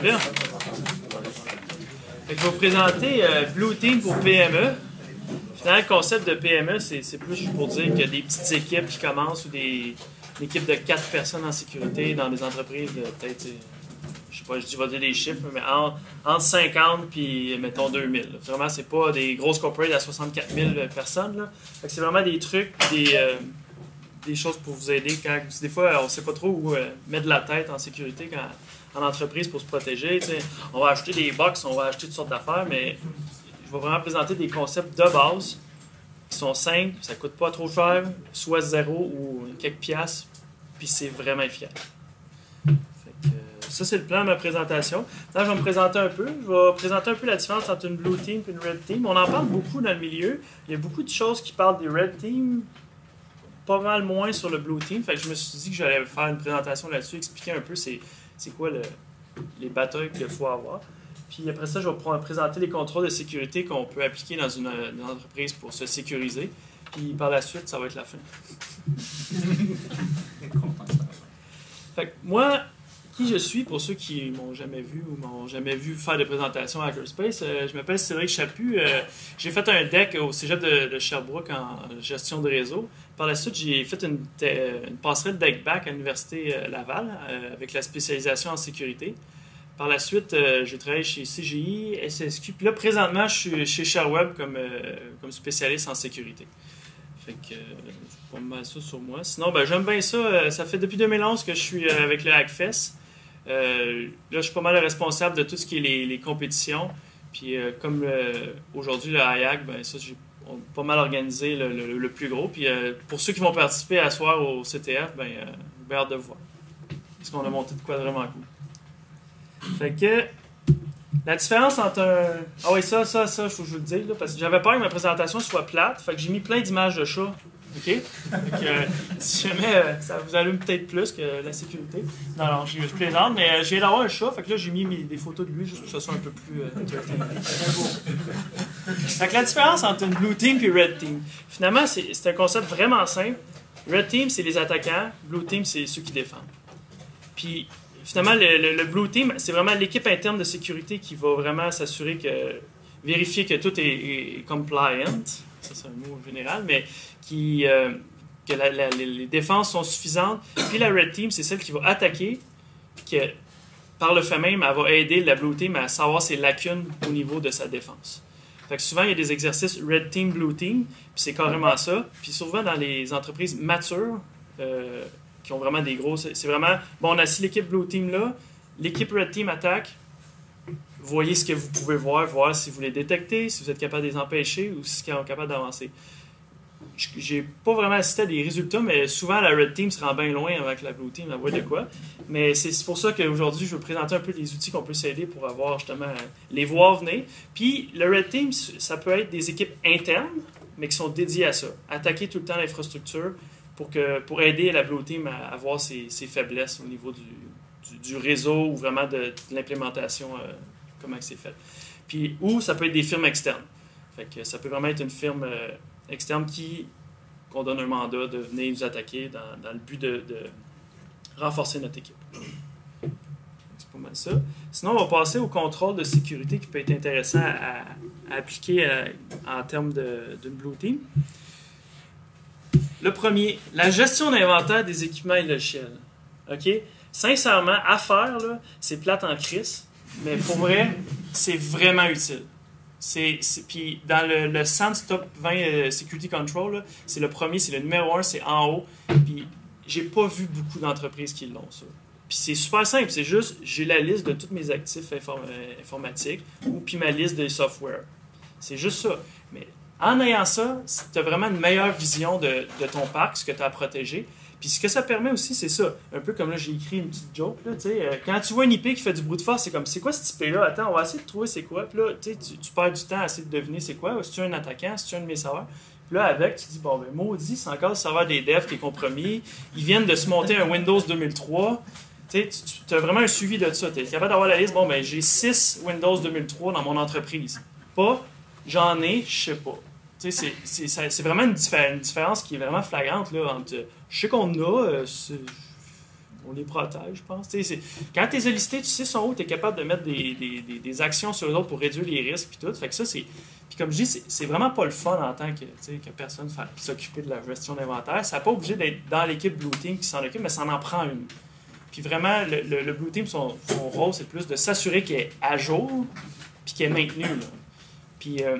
Je vais vous présenter euh, Blue Team pour PME. Finalement, le concept de PME, c'est plus pour dire a des petites équipes qui commencent ou des, une équipe de quatre personnes en sécurité dans des entreprises de peut-être, euh, je sais pas, je vais dire des chiffres, mais entre 50 puis mettons 2000. Vraiment, c'est pas des grosses corporates à 64 000 personnes. C'est vraiment des trucs, des, euh, des choses pour vous aider quand des fois on sait pas trop où euh, mettre la tête en sécurité en entreprise pour se protéger. On va acheter des box, on va acheter toutes sortes d'affaires, mais je vais vraiment présenter des concepts de base qui sont simples, ça coûte pas trop cher, soit zéro ou quelques piastres, puis c'est vraiment efficace. Euh, ça, c'est le plan de ma présentation. Là, je vais me présenter un peu. Je vais présenter un peu la différence entre une Blue Team et une Red Team. On en parle beaucoup dans le milieu. Il y a beaucoup de choses qui parlent des Red Team, pas mal moins sur le Blue Team. Fait que je me suis dit que j'allais faire une présentation là-dessus, expliquer un peu c'est, quoi les batailles qu'il faut avoir. Puis après ça, je vais présenter les contrôles de sécurité qu'on peut appliquer dans une, entreprise pour se sécuriser. Puis par la suite, ça va être la fin. fait que moi, qui je suis pour ceux qui m'ont jamais vu ou m'ont jamais vu faire de présentation à Hackerspace. Euh, je m'appelle Cédric Chaput. Euh, j'ai fait un deck au cégep de, Sherbrooke en gestion de réseau. Par la suite, j'ai fait une, passerelle deck back à l'Université euh, Laval avec la spécialisation en sécurité. Par la suite, j'ai travaillé chez CGI, SSQ. Puis là, présentement, je suis chez ShareWeb comme, spécialiste en sécurité. Fait que c'est pas mal ça sur moi. Sinon, ben, j'aime bien ça. Ça fait depuis 2011 que je suis avec le Hackfest. Euh, là, je suis pas mal responsable de tout ce qui est les, compétitions. Puis euh, comme euh, aujourd'hui, le HIAC, ben, ça, j'ai pas mal organisé le, plus gros. Puis pour ceux qui vont participer à soir au CTF, ben, j'ai hâte de voir. Parce qu'on a monté de quoi vraiment cool. Fait que la différence entre un. Ah oui, ça, ça, ça, faut que je vous le dise, parce que j'avais peur que ma présentation soit plate. Fait que j'ai mis plein d'images de chats OK? Euh, si jamais euh, ça vous allume peut-être plus que la sécurité. Non, non, je, plaisante, mais euh, j'ai d'avoir un chat, fait que là, j'ai mis des photos de lui juste pour que ça soit un peu plus que la différence entre une blue team et red team, finalement, c'est un concept vraiment simple. Red team, c'est les attaquants, blue team, c'est ceux qui défendent. Puis, finalement, le, blue team, c'est vraiment l'équipe interne de sécurité qui va vraiment s'assurer que, vérifier que tout est compliant. Ça, c'est un mot général, mais qui, euh, que les défenses sont suffisantes. Puis la Red Team, c'est celle qui va attaquer, que par le fait même, elle va aider la Blue Team à savoir ses lacunes au niveau de sa défense. Fait que souvent, il y a des exercices Red Team, Blue Team, puis c'est carrément ça. Puis souvent, dans les entreprises matures, euh, qui ont vraiment des gros... C'est vraiment, bon, on a assis l'équipe Blue Team là, l'équipe Red Team attaque, voyez ce que vous pouvez voir, voir si vous les détectez, si vous êtes capable de les empêcher ou si vous êtes capable d'avancer j'ai pas vraiment assisté à des résultats, mais souvent la Red Team se rend bien loin avec la Blue Team, la voix de quoi. Mais c'est pour ça qu'aujourd'hui, je veux présenter un peu les outils qu'on peut s'aider pour avoir justement les voir venir. Puis le Red Team, ça peut être des équipes internes, mais qui sont dédiées à ça. Attaquer tout le temps l'infrastructure pour, pour aider la Blue Team à avoir ses, faiblesses au niveau du, du, réseau ou vraiment de, l'implémentation, euh, comment c'est fait. Puis, ou ça peut être des firmes externes. Fait que ça peut vraiment être une firme. Euh, externe qui qu'on donne un mandat de venir nous attaquer dans, le but de, renforcer notre équipe. C'est pas mal ça. Sinon, on va passer au contrôle de sécurité qui peut être intéressant à, appliquer euh, en termes d'une Blue Team. Le premier, la gestion d'inventaire des équipements et logiciels. OK? Sincèrement, à faire, c'est plate en crise, mais pour vrai, c'est vraiment utile. C'est, puis dans le, le SANS Top 20 euh, Security Control, c'est le premier, c'est le numéro un, c'est en haut. Puis j'ai pas vu beaucoup d'entreprises qui l'ont, ça. Puis c'est super simple, c'est juste, j'ai la liste de tous mes actifs euh, informatiques ou puis ma liste de software. C'est juste ça. Mais en ayant ça, tu as vraiment une meilleure vision de, de ton parc, ce que tu as à protéger. Puis ce que ça permet aussi, c'est ça. Un peu comme là, j'ai écrit une petite joke. Là, euh, quand tu vois une IP qui fait du bruit de force, c'est comme c'est quoi cette IP-là Attends, on va essayer de trouver c'est quoi. Puis là, tu, tu perds du temps à essayer de deviner c'est quoi. Si tu es un attaquant, si tu es un de mes serveurs? Puis là, avec, tu dis bon, ben maudit, c'est encore le serveur des devs qui est compromis. Ils viennent de se monter un Windows 2003. Tu, tu as vraiment un suivi de ça. Tu es capable d'avoir la liste. Bon, ben j'ai 6 Windows 2003 dans mon entreprise. Pas, j'en ai, je sais pas. C'est vraiment une, différence qui est vraiment flagrante là, entre je sais qu'on a, euh, on les protège, je pense. quand tes sollicités, tu sais sont où, tu es capable de mettre des, des, des, actions sur les autres pour réduire les risques puis tout. Fait que ça, c'est. Puis comme je dis, c'est vraiment pas le fun en tant que, que personne s'occuper de la gestion d'inventaire. Ça n'a pas obligé d'être dans l'équipe Blue Team qui s'en occupe, mais ça en, en prend une. Puis vraiment, le, le, Blue Team, son, rôle, c'est plus de s'assurer qu'il est à jour puis qu'il est maintenu. Puis euh, euh,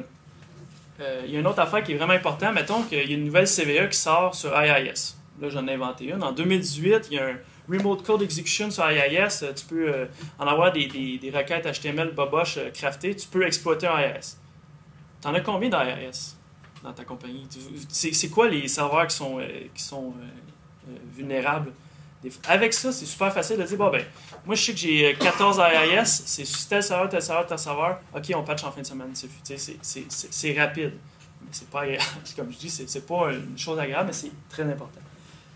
il y a une autre affaire qui est vraiment importante. Mettons qu'il y a une nouvelle CVE qui sort sur IIS. Là, j'en ai inventé une. En 2018, il y a un Remote Code Execution sur IIS. Tu peux euh, en avoir des, requêtes HTML boboche craftées. Tu peux exploiter un IIS. T'en as combien d'IIS dans ta compagnie? C'est quoi les serveurs qui sont vulnérables? Avec ça, c'est super facile de dire, bon, ben, moi, je sais que j'ai 14 AIS, c'est tel serveur, tel serveur, tel serveur. OK, on patch en fin de semaine. C'est rapide. Mais c'est pas Comme je dis, c'est pas une chose agréable, mais c'est très important.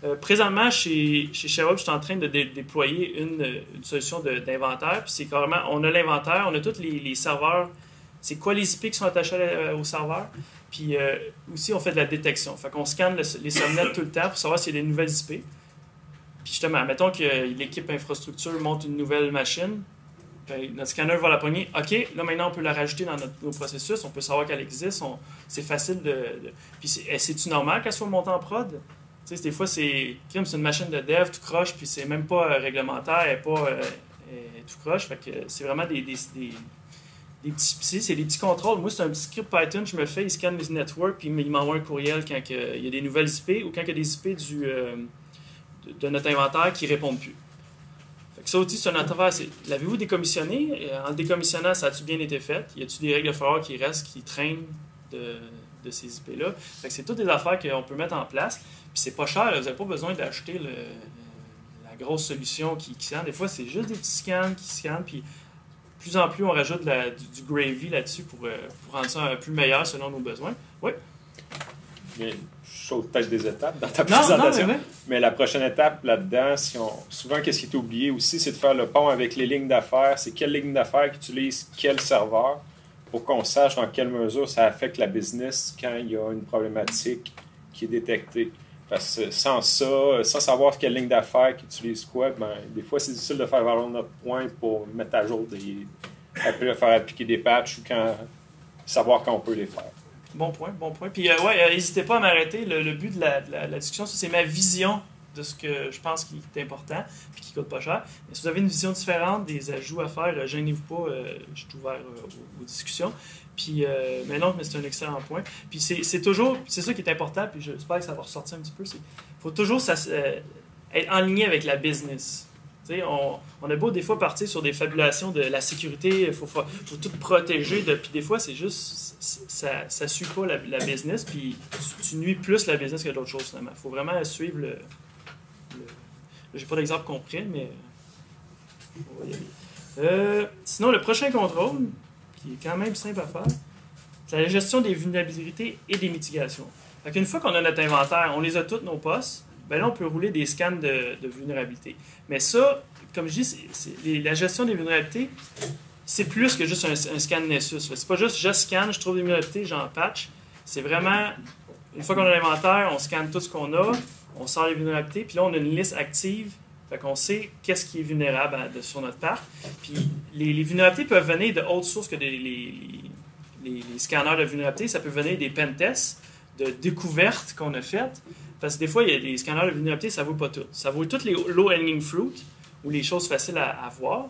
Euh, présentement, chez, chez je suis en train de déployer une, solution d'inventaire. Puis c'est carrément, on a l'inventaire, on a tous les, serveurs. C'est quoi les IP qui sont attachés euh, au serveur? Puis euh, aussi, on fait de la détection. Fait qu'on scanne les subnets tout le temps pour savoir s'il y a des nouvelles IP. Puis justement, mettons que l'équipe infrastructure monte une nouvelle machine, ben, notre scanner va la pogner. OK, là maintenant on peut la rajouter dans notre, nos processus, on peut savoir qu'elle existe, c'est facile de. Puis eh, c'est-tu normal qu'elle soit montée en prod? Tu sais, des fois, c'est c'est une machine de dev, tout croche, puis c'est même pas euh, réglementaire, n'est pas euh, tout croche. Fait que c'est vraiment des, des, des, petits, c'est des petits contrôles. Moi, c'est un petit script Python, je me fais, il scanne les networks, puis il m'envoie un courriel quand il y a des nouvelles IP ou quand il y a des IP du. Euh, de, notre inventaire qui ne répondent plus. Ça aussi, c'est un inventaire. L'avez-vous décommissionné? En le décommissionnant, ça a-tu bien été fait? Y a-tu des règles de faveur qui restent, qui traînent de, ces IP-là? C'est toutes des affaires qu'on peut mettre en place. Puis c'est pas cher, vous n'avez pas besoin d'acheter la grosse solution qui, qui scanne. Des fois, c'est juste des petits scans qui scannent. Puis plus en plus, on rajoute du, gravy là-dessus pour, euh, pour, rendre ça un peu meilleur selon nos besoins. Oui? Saute peut-être des étapes dans ta présentation. mais, la prochaine étape là-dedans, si on, souvent, qu'est-ce qui est oublié aussi, c'est de faire le pont avec les lignes d'affaires. C'est quelle ligne d'affaires qui utilise quel serveur pour qu'on sache dans quelle mesure ça affecte la business quand il y a une problématique qui est détectée. Parce que sans ça, sans savoir quelle ligne d'affaires qui utilise quoi, ben, des fois, c'est difficile de faire valoir notre point pour mettre à jour des. Après, faire appliquer des patchs ou quand, savoir quand on peut les faire. Bon point, bon point. Puis, euh, ouais, euh, n'hésitez pas à m'arrêter. Le, but de la, discussion, c'est ma vision de ce que je pense qui est important puis qui coûte pas cher. Mais si vous avez une vision différente, des ajouts à faire, euh, gênez-vous pas, je suis ouvert aux, discussions. Puis, mais non, mais c'est un excellent point. Puis c'est toujours, c'est ça qui est important, puis j'espère que ça va ressortir un petit peu, il faut toujours être en ligne avec la business. On, a beau des fois partir sur des fabulations de la sécurité, il faut, tout protéger, puis des fois c'est juste, ça ne suit pas la, business, puis tu, nuis plus la business que d'autres choses finalement. Il faut vraiment suivre le. le J'ai pas d'exemple concret, mais. Euh, sinon, le prochain contrôle, qui est quand même simple à faire, c'est la gestion des vulnérabilités et des mitigations. Une fois qu'on a notre inventaire, on les a toutes nos postes, ben là, on peut rouler des scans de, vulnérabilité. Mais ça, comme je dis, la gestion des vulnérabilités, c'est plus que juste un, scan Nessus. C'est pas juste je scanne, je trouve des vulnérabilités, j'en patch. C'est vraiment, une fois qu'on a l'inventaire, on scanne tout ce qu'on a, on sort les vulnérabilités, puis là, on a une liste active. Fait qu'on sait qu'est-ce qui est vulnérable sur notre parc. Puis les, vulnérabilités peuvent venir de autres sources que les, les, scanners de vulnérabilité. Ça peut venir des pentests, de découvertes qu'on a faites. Parce que des fois, il scanners de vulnérabilité, ça ne vaut pas tout. Ça vaut toutes les low-hanging fruit ou les choses faciles à, voir.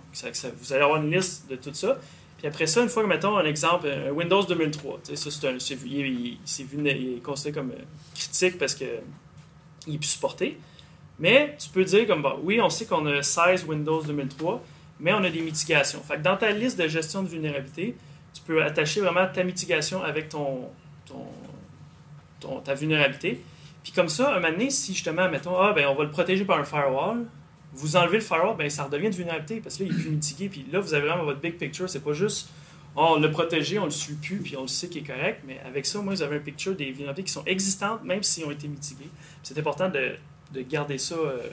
vous allez avoir une liste de tout ça. Puis après ça, une fois que, mettons, un exemple, Windows 2003, ça, c'est un, il, est considéré comme euh, critique parce qu'il est plus supporté. Mais tu peux dire comme, oui, on sait qu'on a 16 Windows 2003, mais on a des mitigations. Fait dans ta liste de gestion de vulnérabilité, tu peux attacher vraiment ta mitigation avec ton ta vulnérabilité. Puis comme ça, un moment donné, si justement, mettons, ah, ben, on va le protéger par un firewall, vous enlevez le firewall, ben, ça redevient une vulnérabilité parce que là, il est plus mitigué. Puis là, vous avez vraiment votre big picture. C'est pas juste, oh, on l'a protégé, on le suit plus, puis on le sait qu'il est correct. Mais avec ça, moi, vous avez un picture des vulnérabilités qui sont existantes, même s'ils ont été mitiguées. C'est important de, de, garder ça euh,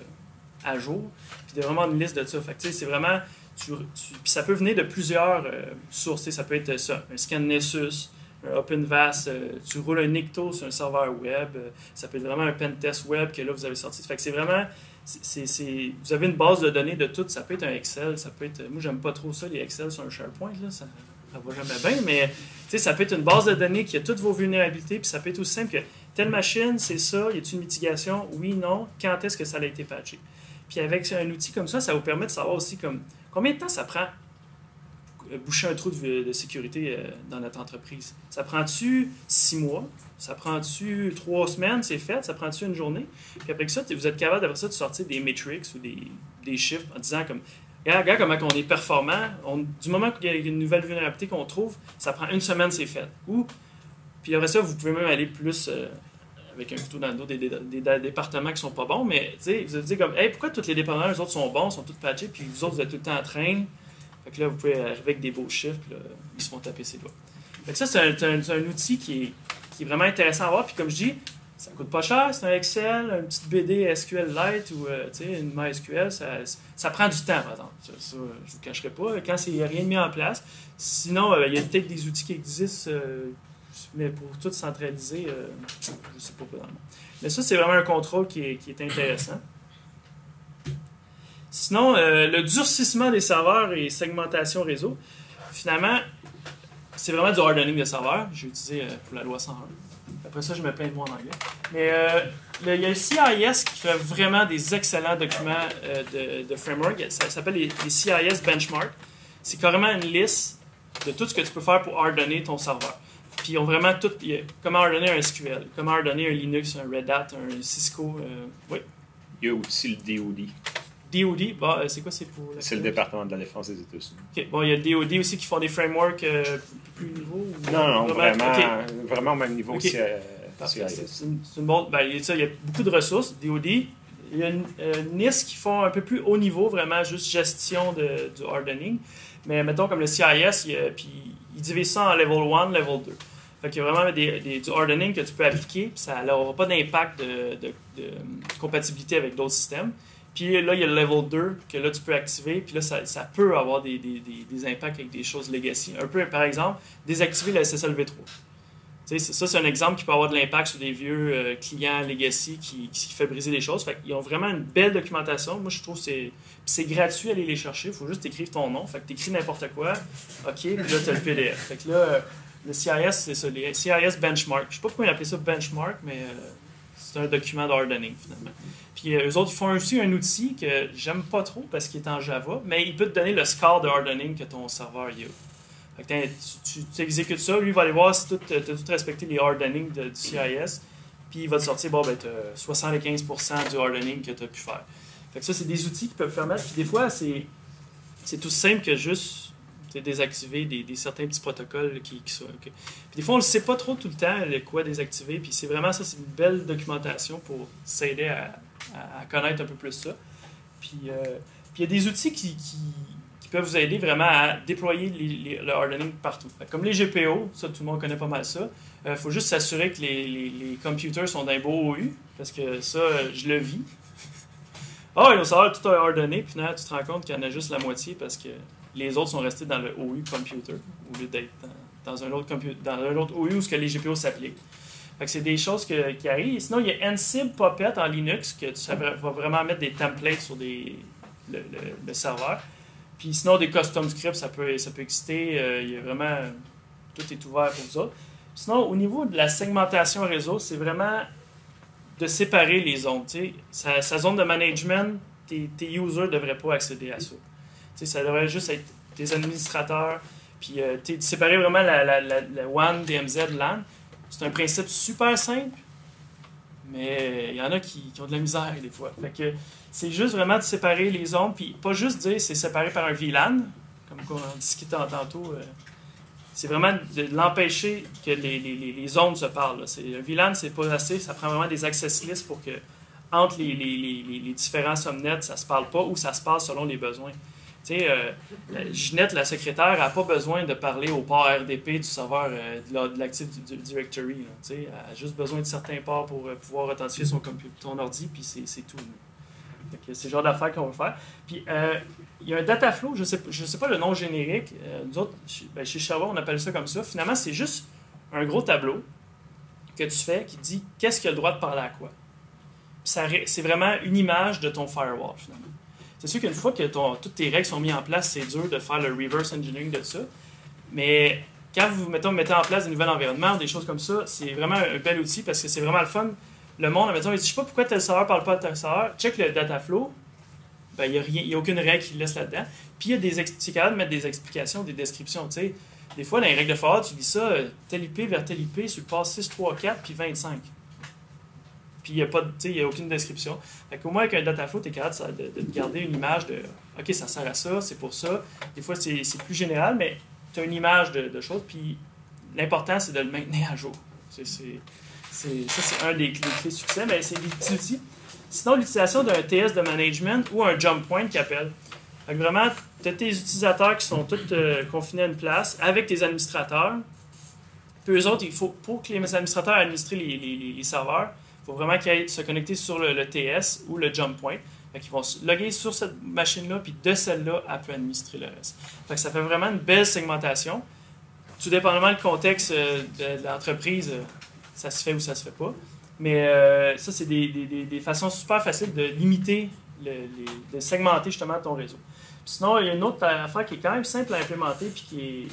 à jour, puis de vraiment une liste de ça. Fait c'est vraiment. Puis ça peut venir de plusieurs euh, sources. Ça peut être ça, un scan Nessus, OpenVAS, euh, tu roules un Nicto sur un serveur web, euh, ça peut être vraiment un pentest web que là vous avez sorti. Fait que c'est vraiment, vous avez une base de données de tout. Ça peut être un Excel, ça peut être. Moi, j'aime pas trop ça, les Excel sur un SharePoint. Là, ça, ça va jamais bien, mais ça peut être une base de données qui a toutes vos vulnérabilités, puis ça peut être aussi simple que telle machine, c'est ça, y a-t-il une mitigation? Oui, non, quand est-ce que ça a été patché? Puis avec un outil comme ça, ça vous permet de savoir aussi comme combien de temps ça prend boucher un trou de, sécurité euh, dans notre entreprise. Ça prend-tu six mois? Ça prend-tu trois semaines? C'est fait? Ça prend-tu une journée? Puis après ça, vous êtes capable d'avoir ça de sortir des metrics ou des, chiffres en disant comme Regarde, comment on est performant. du moment qu'il y a une nouvelle vulnérabilité qu'on trouve, ça prend une semaine, c'est fait. Ou, puis après ça, vous pouvez même aller plus euh, avec un couteau dans le dos des, départements qui sont pas bons, mais vous vous dites comme, hey, pourquoi tous les départements, les autres sont bons, sont tous patchés, puis vous autres, vous êtes tout le temps en train. Fait que là, vous pouvez arriver avec des beaux chiffres, ils se font taper ses doigts. Fait ça, c'est un, outil qui est, vraiment intéressant à voir. Puis comme je dis, ça coûte pas cher, c'est un Excel, une petite BD SQL Lite ou euh, une MySQL, ça, ça prend du temps, par exemple. Ça, je ne vous cacherai pas. Quand il n'y a rien mis en place, sinon, euh, il y a peut-être des outils qui existent, euh, mais pour tout centraliser, je ne sais pas le Mais ça, c'est vraiment un contrôle qui est intéressant. Sinon, le durcissement des serveurs et segmentation réseau, finalement, c'est vraiment du hardening de serveurs. J'ai utilisé pour la loi 101. Après ça, je me plains de moi en anglais. Mais euh, il y a le CIS qui fait vraiment des excellents documents euh, de, framework. Ça, s'appelle les, CIS Benchmark. C'est carrément une liste de tout ce que tu peux faire pour ordonner ton serveur. Puis ils ont vraiment tout. comment ordonner un SQL, comment ordonner un Linux, un Red Hat, un Cisco. Euh, oui. Il y a aussi le DoD. DoD, bah, c'est quoi c'est pour C'est le département de la défense des États-Unis. OK. Bon, il y a le DoD aussi qui font des frameworks plus niveau Non, non, vraiment, vraiment au même niveau que C'est une, bonne. Ben, il y a beaucoup de ressources, DoD. Il y a une, NIST qui font un peu plus haut niveau, vraiment juste gestion de, du hardening. Mais mettons comme le CIS, il, puis, il divise ça en level 1, level 2. Fait qu'il y a vraiment des, du hardening que tu peux appliquer, puis ça n'aura pas d'impact de, de, compatibilité avec d'autres systèmes. Puis là, il y a le level 2 que là, tu peux activer. Puis là, ça, ça peut avoir des, des, des, impacts avec des choses legacy. Un peu, par exemple, désactiver le SSL V3. Ça, c'est un exemple qui peut avoir de l'impact sur des vieux euh, clients legacy qui, qui fait briser des choses. Fait ils ont vraiment une belle documentation. Moi, je trouve que c'est, c'est gratuit aller les chercher. Il faut juste écrire ton nom. Fait que tu écris n'importe quoi. OK, puis là, tu as le PDF. Fait que là, le CIS, c'est ça. Les CIS Benchmark. Je sais pas pourquoi ils appellent ça Benchmark, mais euh, c'est un document d'hardening, finalement. Puis euh, eux autres, ils font aussi un outil que j'aime pas trop parce qu'il est en Java, mais il peut te donner le score de hardening que ton serveur a. Fait que tu, tu, exécutes ça, lui va aller voir si tu as tout respecté les hardening du CIS, puis il va te sortir, bon, ben, as 75% du hardening que tu as pu faire. Fait que ça, c'est des outils qui peuvent permettre. Puis des fois, c'est tout simple que juste désactiver des, certains petits protocoles qui, sont. Puis des fois, on ne sait pas trop tout le temps quoi désactiver. Puis c'est vraiment ça, c'est une belle documentation pour s'aider à, à, connaître un peu plus ça. Puis, euh, puis il y a des outils qui, qui, peuvent vous aider vraiment à déployer le hardening partout. Comme les GPO, ça tout le monde connaît pas mal ça. Il euh, faut juste s'assurer que les, les, computers sont d'un beau OU, parce que ça, je le vis. Ah, oh, il va savoir tout hardené, puis finalement, tu te rends compte qu'il y en a juste la moitié parce que les autres sont restés dans le OU computer au lieu d'être dans, un autre dans un OU où ce que les GPO s'appliquent c'est des choses qui arrivent. Sinon, il y a Ansible Puppet en Linux que tu va vraiment mettre des templates sur des, le, serveur. Puis sinon, des custom scripts, ça peut, ça peut exister. Euh, il y a vraiment. Tout est ouvert pour ça. Sinon, au niveau de la segmentation réseau, c'est vraiment de séparer les zones. Sa, sa, zone de management, tes, users ne devraient pas accéder à ça. Ça devrait juste être tes administrateurs. Puis euh, séparer vraiment la, la, la, la WAN, DMZ, LAN. C'est un principe super simple, mais il y en a qui, ont de la misère des fois. Fait que c'est juste vraiment de séparer les zones, puis pas juste dire c'est séparé par un VLAN, comme on discutait tantôt. Euh, c'est vraiment de l'empêcher que les, les, les, zones se parlent. Un VLAN, c'est pas assez. Ça prend vraiment des access lists pour que entre les, les, différents subnets, ça se parle pas ou ça se parle selon les besoins. Tu sais, euh, Ginette, la secrétaire, n'a pas besoin de parler au port RDP du serveur euh, de l'Active Directory. tu sais, elle a juste besoin de certains ports pour euh, pouvoir authentifier son, ton ordi, puis c'est tout. C'est le genre d'affaires qu'on va faire. Puis, il y a un data flow, je ne sais, je sais pas le nom générique. nous autres, ben, chez on appelle ça comme ça. Finalement, c'est juste un gros tableau que tu fais qui dit qu'est-ce qui a le droit de parler à quoi. c'est vraiment une image de ton firewall, finalement. C'est sûr qu'une fois que ton, toutes tes règles sont mises en place, c'est dur de faire le reverse engineering de ça. Mais quand vous mettez en place des nouveaux environnements, des choses comme ça, c'est vraiment un bel outil parce que c'est vraiment le fun. Le monde, mettons, il dit, je sais pas pourquoi tel serveur parle pas de tel serveur. Check le data flow. Ben, il n'y a, a, aucune règle qui laisse là-dedans. Puis il y a des, es capable de mettre des explications, des descriptions. Des fois, dans les règles de firewall, tu dis ça, euh, tel IP vers tel IP sur le pass 6, 3, 4, puis 25 puis il n'y a, pas, a aucune description. Fait Au moins, avec un data flow, tu es capable de, de, garder une image de OK, ça sert à ça, c'est pour ça. Des fois, c'est plus général, mais tu as une image de, choses, puis l'important, c'est de le maintenir à jour. Ça, c'est un des clés, de succès, mais c'est des outils. Sinon, l'utilisation d'un TS de management ou un jump point qui appelle. vraiment, tu as tes utilisateurs qui sont tous euh, confinés à une place avec tes administrateurs. Puis eux autres, il faut, pour que les administrateurs administrent les, les, serveurs, faut vraiment qu'ils aillent se connecter sur le, TS ou le jump point. Ils vont se loguer sur cette machine-là, puis de celle-là, elle peut administrer le reste. Ça fait vraiment une belle segmentation. Tout dépendamment du contexte euh, de, l'entreprise, euh, ça se fait ou ça se fait pas. Mais euh, ça, c'est des, des, des, façons super faciles de limiter, de segmenter justement ton réseau. sinon, il y a une autre affaire qui est quand même simple à implémenter puis qui est,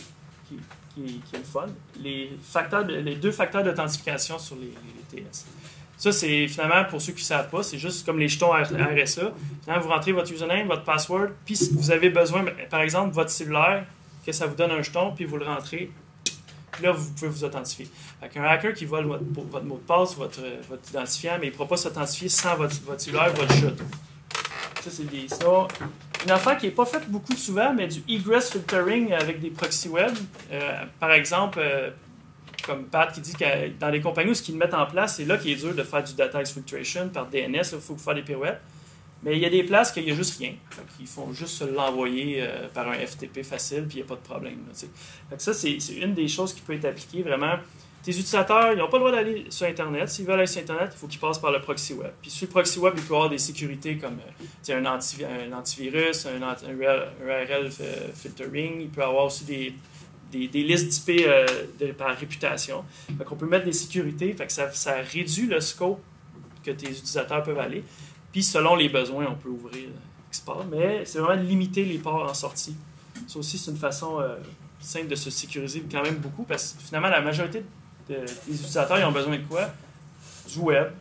qui, est fun. Les, facteurs les deux facteurs d'authentification sur les TS. Ça, c'est finalement, pour ceux qui ne savent pas, c'est juste comme les jetons RSA. Finalement, vous rentrez votre username, votre password, puis vous avez besoin, par exemple, votre cellulaire, que ça vous donne un jeton, puis vous le rentrez. Puis là, vous pouvez vous authentifier. Fait un hacker qui vole votre, mot de passe, votre, votre identifiant, mais il ne pourra pas s'authentifier sans votre, votre cellulaire, votre jeton. Ça, c'est des. Une affaire qui n'est pas faite beaucoup souvent, mais du egress filtering avec des proxy web. Euh, par exemple, euh, comme Pat qui dit que dans les compagnies où ce qu'ils mettent en place, c'est là qu'il est dur de faire du data exfiltration par DNS, il faut faire des pirouettes. Mais il y a des places qu'il n'y a juste rien. Ils font juste l'envoyer euh, par un FTP facile, puis il n'y a pas de problème. ça, c'est une des choses qui peut être appliquée vraiment. Tes utilisateurs, ils n'ont pas le droit d'aller sur Internet. S'ils veulent aller sur Internet, il faut qu'ils passent par le proxy web. Puis sur le proxy web, il peut y avoir des sécurités comme euh, un, un, antivirus, un, un URL euh, filtering. Il peut y avoir aussi des, des, listes d'IP euh, par réputation. Donc, on peut mettre des sécurités, fait que ça, réduit le scope que tes utilisateurs peuvent aller. Puis, selon les besoins, on peut ouvrir export, mais c'est vraiment de limiter les ports en sortie. Ça aussi, c'est une façon euh, simple de se sécuriser quand même beaucoup, parce que finalement, la majorité des utilisateurs, ils ont besoin de quoi? Du web,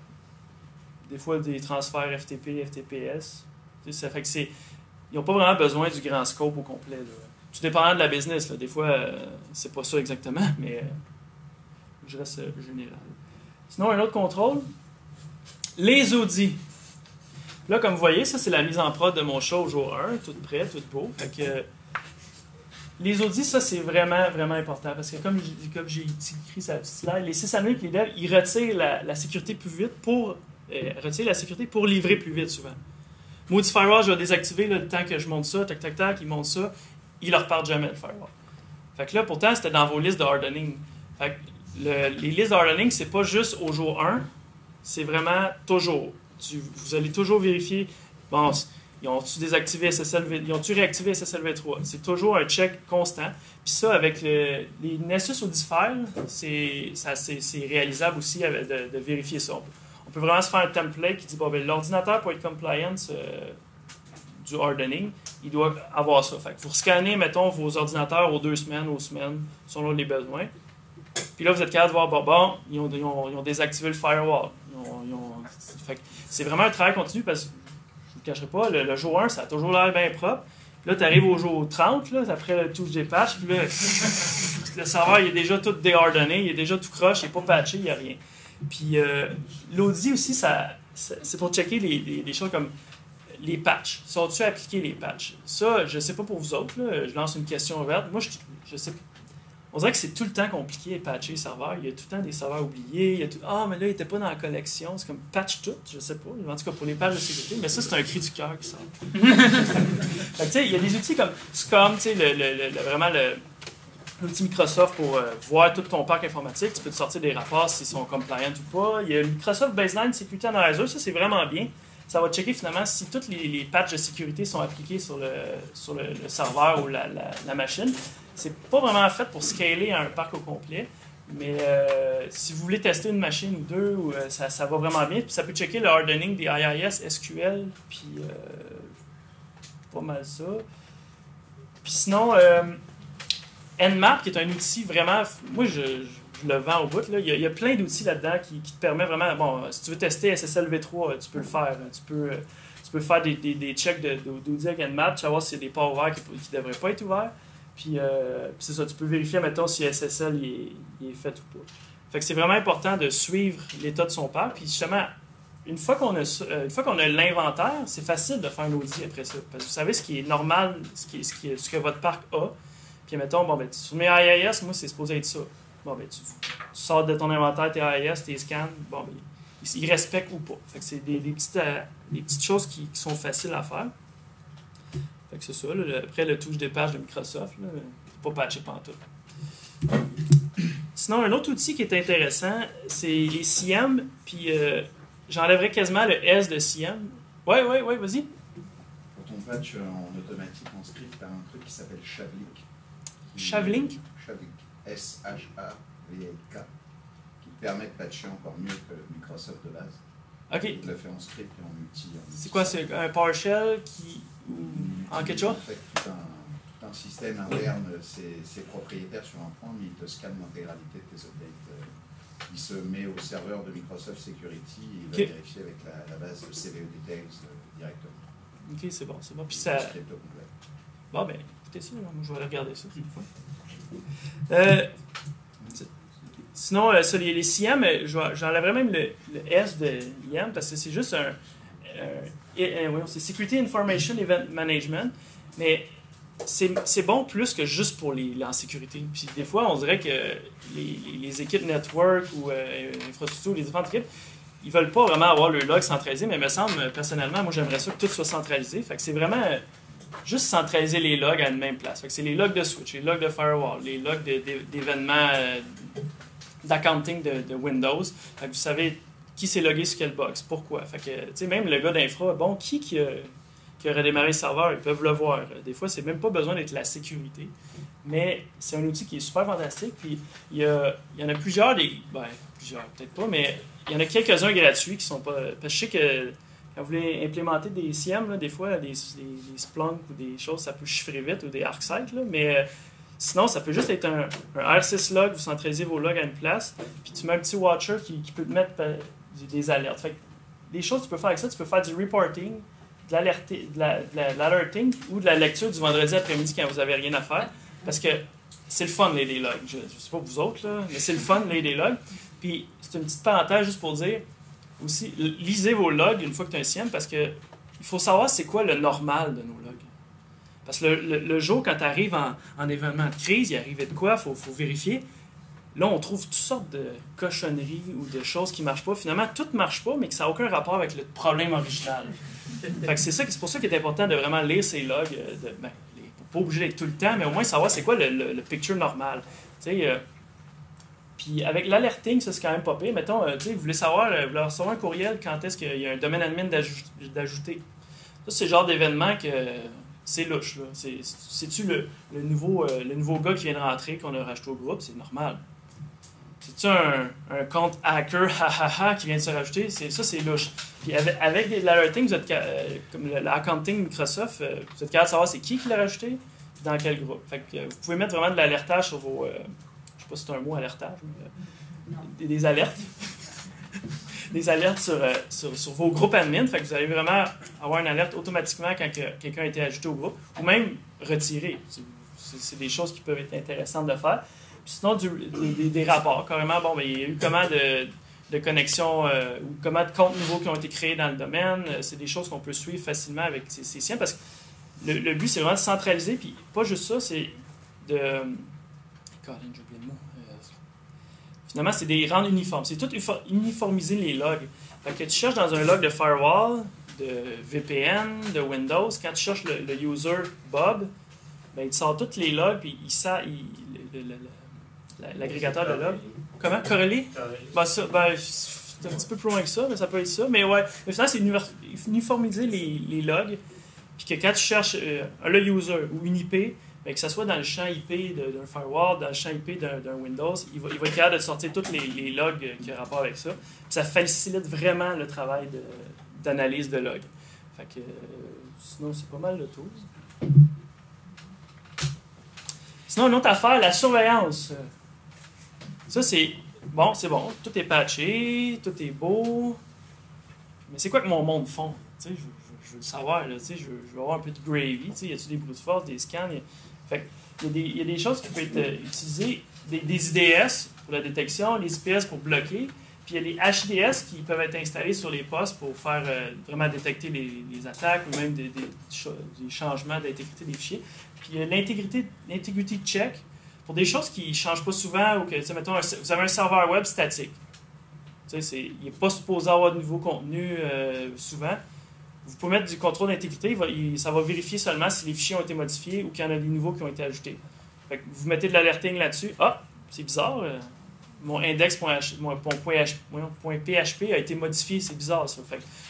des fois des transferts FTP, FTPS. Ça fait que. Ils n'ont pas vraiment besoin du grand scope au complet. Tout dépendant de la business. Des fois, euh, c'est pas ça exactement, mais euh, je reste euh, général. Sinon, un autre contrôle? Les audits. Là, comme vous voyez, ça, c'est la mise en prod de mon show au jour 1, tout prêt, tout beau. Que, les audits, ça, c'est vraiment, vraiment important. Parce que comme, comme j'ai écrit ça slide, les sysadmins qui les ils retirent la, sécurité plus vite pour retirer la sécurité pour livrer plus vite souvent. Firewall, je vais désactiver le temps que je monte ça, tac, tac, tac, il monte ça ils leur partent jamais le firewall. Fait que là, pourtant, c'était dans vos listes de hardening. Fait que les listes de hardening, c'est pas juste au jour 1, c'est vraiment toujours. vous allez toujours vérifier, bon, ils ont-tu désactivé SSL, ils ont-tu réactivé SSL v3? C'est toujours un check constant. Puis ça, avec les Nessus Audifile, c'est, c'est, réalisable aussi de, vérifier ça. On peut, vraiment se faire un template qui dit, bon, ben, l'ordinateur pour être compliant euh, du hardening, il doit avoir ça. Fait que vous scannez, mettons, vos ordinateurs aux deux semaines, aux semaines, selon les besoins. Puis là, vous êtes capable de voir, bon, bon ils, ont, ils, ont, désactivé le firewall. c'est vraiment un travail continu parce que, je ne vous cacherai pas, le, jour 1, ça a toujours l'air bien propre. Là, tu arrives au jour 30, là, après le touche des patchs, puis là, le serveur, il est déjà tout déhardené, il est déjà tout croche, il n'est pas patché, il n'y a rien. Puis euh, l'audit aussi, ça, c'est pour checker les, les choses comme les patchs. Sont-tu appliqués les patchs? Ça, je ne sais pas pour vous autres. Je lance une question ouverte. Moi, je, je sais On dirait que c'est tout le temps compliqué de patcher les serveurs. Il y a tout le temps des serveurs oubliés. Il y a tout... Ah, mais là, il n'était pas dans la collection. C'est comme patch tout, je ne sais pas. En tout cas, pour les pages de sécurité. Mais ça, c'est un cri du cœur qui sort. il y a des outils comme SCOM, le, le, le, vraiment l'outil Microsoft pour euh, voir tout ton parc informatique. Tu peux te sortir des rapports s'ils sont compliant ou pas. Il y a le Microsoft Baseline Security Analyzer. Ça, c'est vraiment bien ça va checker finalement si toutes les, les, patchs de sécurité sont appliqués sur le, sur le, serveur ou la, la, machine. C'est pas vraiment fait pour scaler un parc au complet, Mais euh, si vous voulez tester une machine ou deux, ça, ça, va vraiment bien. Puis ça peut checker le hardening des IIS, SQL, puis pas mal ça. Puis sinon, Nmap, qui est un outil vraiment. Moi, je, le vends au bout. Là. Il, y a, plein d'outils là-dedans qui, te permettent vraiment. Bon, si tu veux tester SSL V3, tu peux le faire. Tu peux, tu peux faire des, des, des checks de, avec Nmap, tu vas voir s'il y a des ports ouverts qui ne devraient pas être ouverts. Euh, puis, c'est ça, tu peux vérifier, mettons, si SSL est, fait ou pas. Fait que c'est vraiment important de suivre l'état de son père. Puis justement, une fois qu'on a, euh, une a l'inventaire, c'est facile de faire un audit après ça. Parce que vous savez ce qui est normal, ce, qui ce, qui ce que votre parc a. Puis mettons, bon, ben, sur mes IIS, moi, c'est supposé être ça. Bon, ben, tu, sors de ton inventaire tes IIS, tes scans, bon, ben, ils, respectent ou pas. Fait que c'est des, des, petites, euh, des petites choses qui, qui, sont faciles à faire. Fait que c'est ça. après, le touche des pages de Microsoft, là, pas patché pantoute. Sinon, un autre outil qui est intéressant, c'est les CM. Puis euh, j'enlèverais quasiment le S de CM. Ouais, ouais, ouais, vas-y. Pour ton patch en automatique, en script, tu as un truc qui s'appelle Shavlink. Shavlink Shavlink. S-H-A-V-L-K. Qui permet de patcher encore mieux que Microsoft de base. OK. Il le fait en script et en multi. C'est quoi, c'est un PowerShell qui en quelque chose? En fait, tout un, système interne, c'est propriétaire sur un point, mais il te scanne l'intégralité de tes updates. Euh, il se met au serveur de Microsoft Security et il va vérifier avec la, base de CVE Details euh, directement. Ok, c'est bon, c'est bon. Puis ça. Bon, ben, écoutez ça, moi je vais aller regarder ça une fois. Euh, sinon, euh, les, les CIAM, j'enlèverais même le, S de IAM parce que c'est juste un euh, c'est Security Information Event Management, mais c'est bon plus que juste pour les, en sécurité. Puis des fois, on dirait que les, les équipes network ou euh, infrastructure, les différentes équipes, ils veulent pas vraiment avoir le log centralisé, mais il me semble, personnellement, moi j'aimerais ça que tout soit centralisé. Fait que c'est vraiment juste centraliser les logs à une même place. C'est les logs de switch, les logs de firewall, les logs d'événements euh, d'accounting de, Windows. Vous savez qui s'est logué sur quel box, pourquoi. Fait que, même le gars d'infra, bon, qui qui a, redémarré le serveur, ils peuvent le voir. Des fois, c'est même pas besoin d'être la sécurité, mais c'est un outil qui est super fantastique. Puis il y, y en a plusieurs, des, ben, plusieurs, peut-être pas, mais il y en a quelques-uns gratuits qui sont pas. Je sais que quand vous voulez implémenter des SIEM, des fois, des, des, Splunk ou des choses, ça peut chiffrer vite ou des ArcSight, là, mais Sinon, ça peut juste être un, un R6 log, vous centralisez vos logs à une place, puis tu mets un petit watcher qui, peut te mettre des alertes. Fait des choses que tu peux faire avec ça, tu peux faire du reporting, de l'alerting ou de la lecture du vendredi après-midi quand vous n'avez rien à faire. Parce que c'est le fun, les logs. Je ne sais pas vous autres, là, mais c'est le fun, les logs. Puis c'est une petite parenthèse juste pour dire aussi, lisez vos logs une fois que tu as un SIEM parce que il faut savoir c'est quoi le normal de nos logs. Parce que le, jour, quand tu arrives en, événement de crise, il arrivait de quoi, il faut, vérifier. Là, on trouve toutes sortes de cochonneries ou de choses qui ne marchent pas. Finalement, tout ne marche pas, mais que ça n'a aucun rapport avec le problème original. c'est, pour ça qu'il est important de vraiment lire ces logs. Euh, de, ben, pas obligé d'être tout le temps, mais au moins savoir c'est quoi le, picture normal. Euh, puis avec l'alerting, ça c'est quand même pas pire. Mettons, euh, vous voulez savoir, vous voulez recevoir un courriel quand est-ce qu'il y a un domaine admin d'ajouter. Ça, c'est le genre d'événement que c'est louche. C'est-tu le, nouveau, le nouveau gars qui vient de rentrer, qu'on a rajouté au groupe? C'est normal. C'est-tu un, compte hacker, ha, qui vient de se rajouter? Ça, c'est louche. Puis avec, avec l'alerting, vous êtes, euh, comme l'accounting Microsoft, euh, vous êtes capable de savoir c'est qui qui l'a rajouté, dans quel groupe. Fait que, vous pouvez mettre vraiment de l'alertage sur vos. Euh, sais pas si c'est un mot, alertage, mais, des, alertes. des alertes sur, sur, sur, vos groupes admin. Fait que vous allez vraiment avoir une alerte automatiquement quand quelqu'un a été ajouté au groupe, ou même retiré. C'est des choses qui peuvent être intéressantes de faire sinon, des, rapports. Carrément, bon, ben, il y a eu comment de, de connexions euh, ou comment de comptes nouveaux qui ont été créés dans le domaine. Euh, c'est des choses qu'on peut suivre facilement avec ces, ces siens parce que le, but, c'est vraiment de centraliser. Puis pas juste ça, c'est de. Colin, j'ai oublié le mot. Euh, finalement, c'est des rendre uniformes. C'est tout uniformiser les logs. Fait que tu cherches dans un log de firewall, de VPN, de Windows, quand tu cherches le, user Bob, ben, il te sort tous les logs, puis il, l'agrégateur de log. Comment? Corrélé? Ben, ça, ben, C'est un petit peu plus loin que ça, mais ça peut être ça. Mais ouais, mais finalement, c'est uniformiser les, les, logs. Puis que quand tu cherches euh, le user ou une IP, mais que ce soit dans le champ IP d'un firewall, dans le champ IP d'un Windows, il va, être capable de sortir tous les, logs qui ont rapport avec ça. ça facilite vraiment le travail d'analyse de, logs. Fait que, sinon, c'est pas mal le tout. Sinon, une autre affaire, la surveillance. Ça, c'est bon, c'est bon, tout est patché, tout est beau. Mais c'est quoi que mon monde fond? je, veux le savoir, là, je, je veux avoir un peu de gravy. Y a-t-il des brutes force, des scans? Il, y a des, choses qui peuvent être euh, utilisées, des, IDS pour la détection, les IPS pour bloquer, puis il y a les HDS qui peuvent être installés sur les postes pour faire euh, vraiment détecter les, attaques ou même des, changements d'intégrité des fichiers. Puis il y a l'intégrité, l'intégrité check pour des choses qui ne changent pas souvent ou que, mettons, vous avez un serveur web statique. il n'est pas supposé avoir de nouveau contenu euh, souvent. Vous pouvez mettre du contrôle d'intégrité, ça va vérifier seulement si les fichiers ont été modifiés ou qu'il y en a des nouveaux qui ont été ajoutés. vous mettez de l'alerting là-dessus. Ah, c'est bizarre. Euh, mon index.php a été modifié, c'est bizarre ça.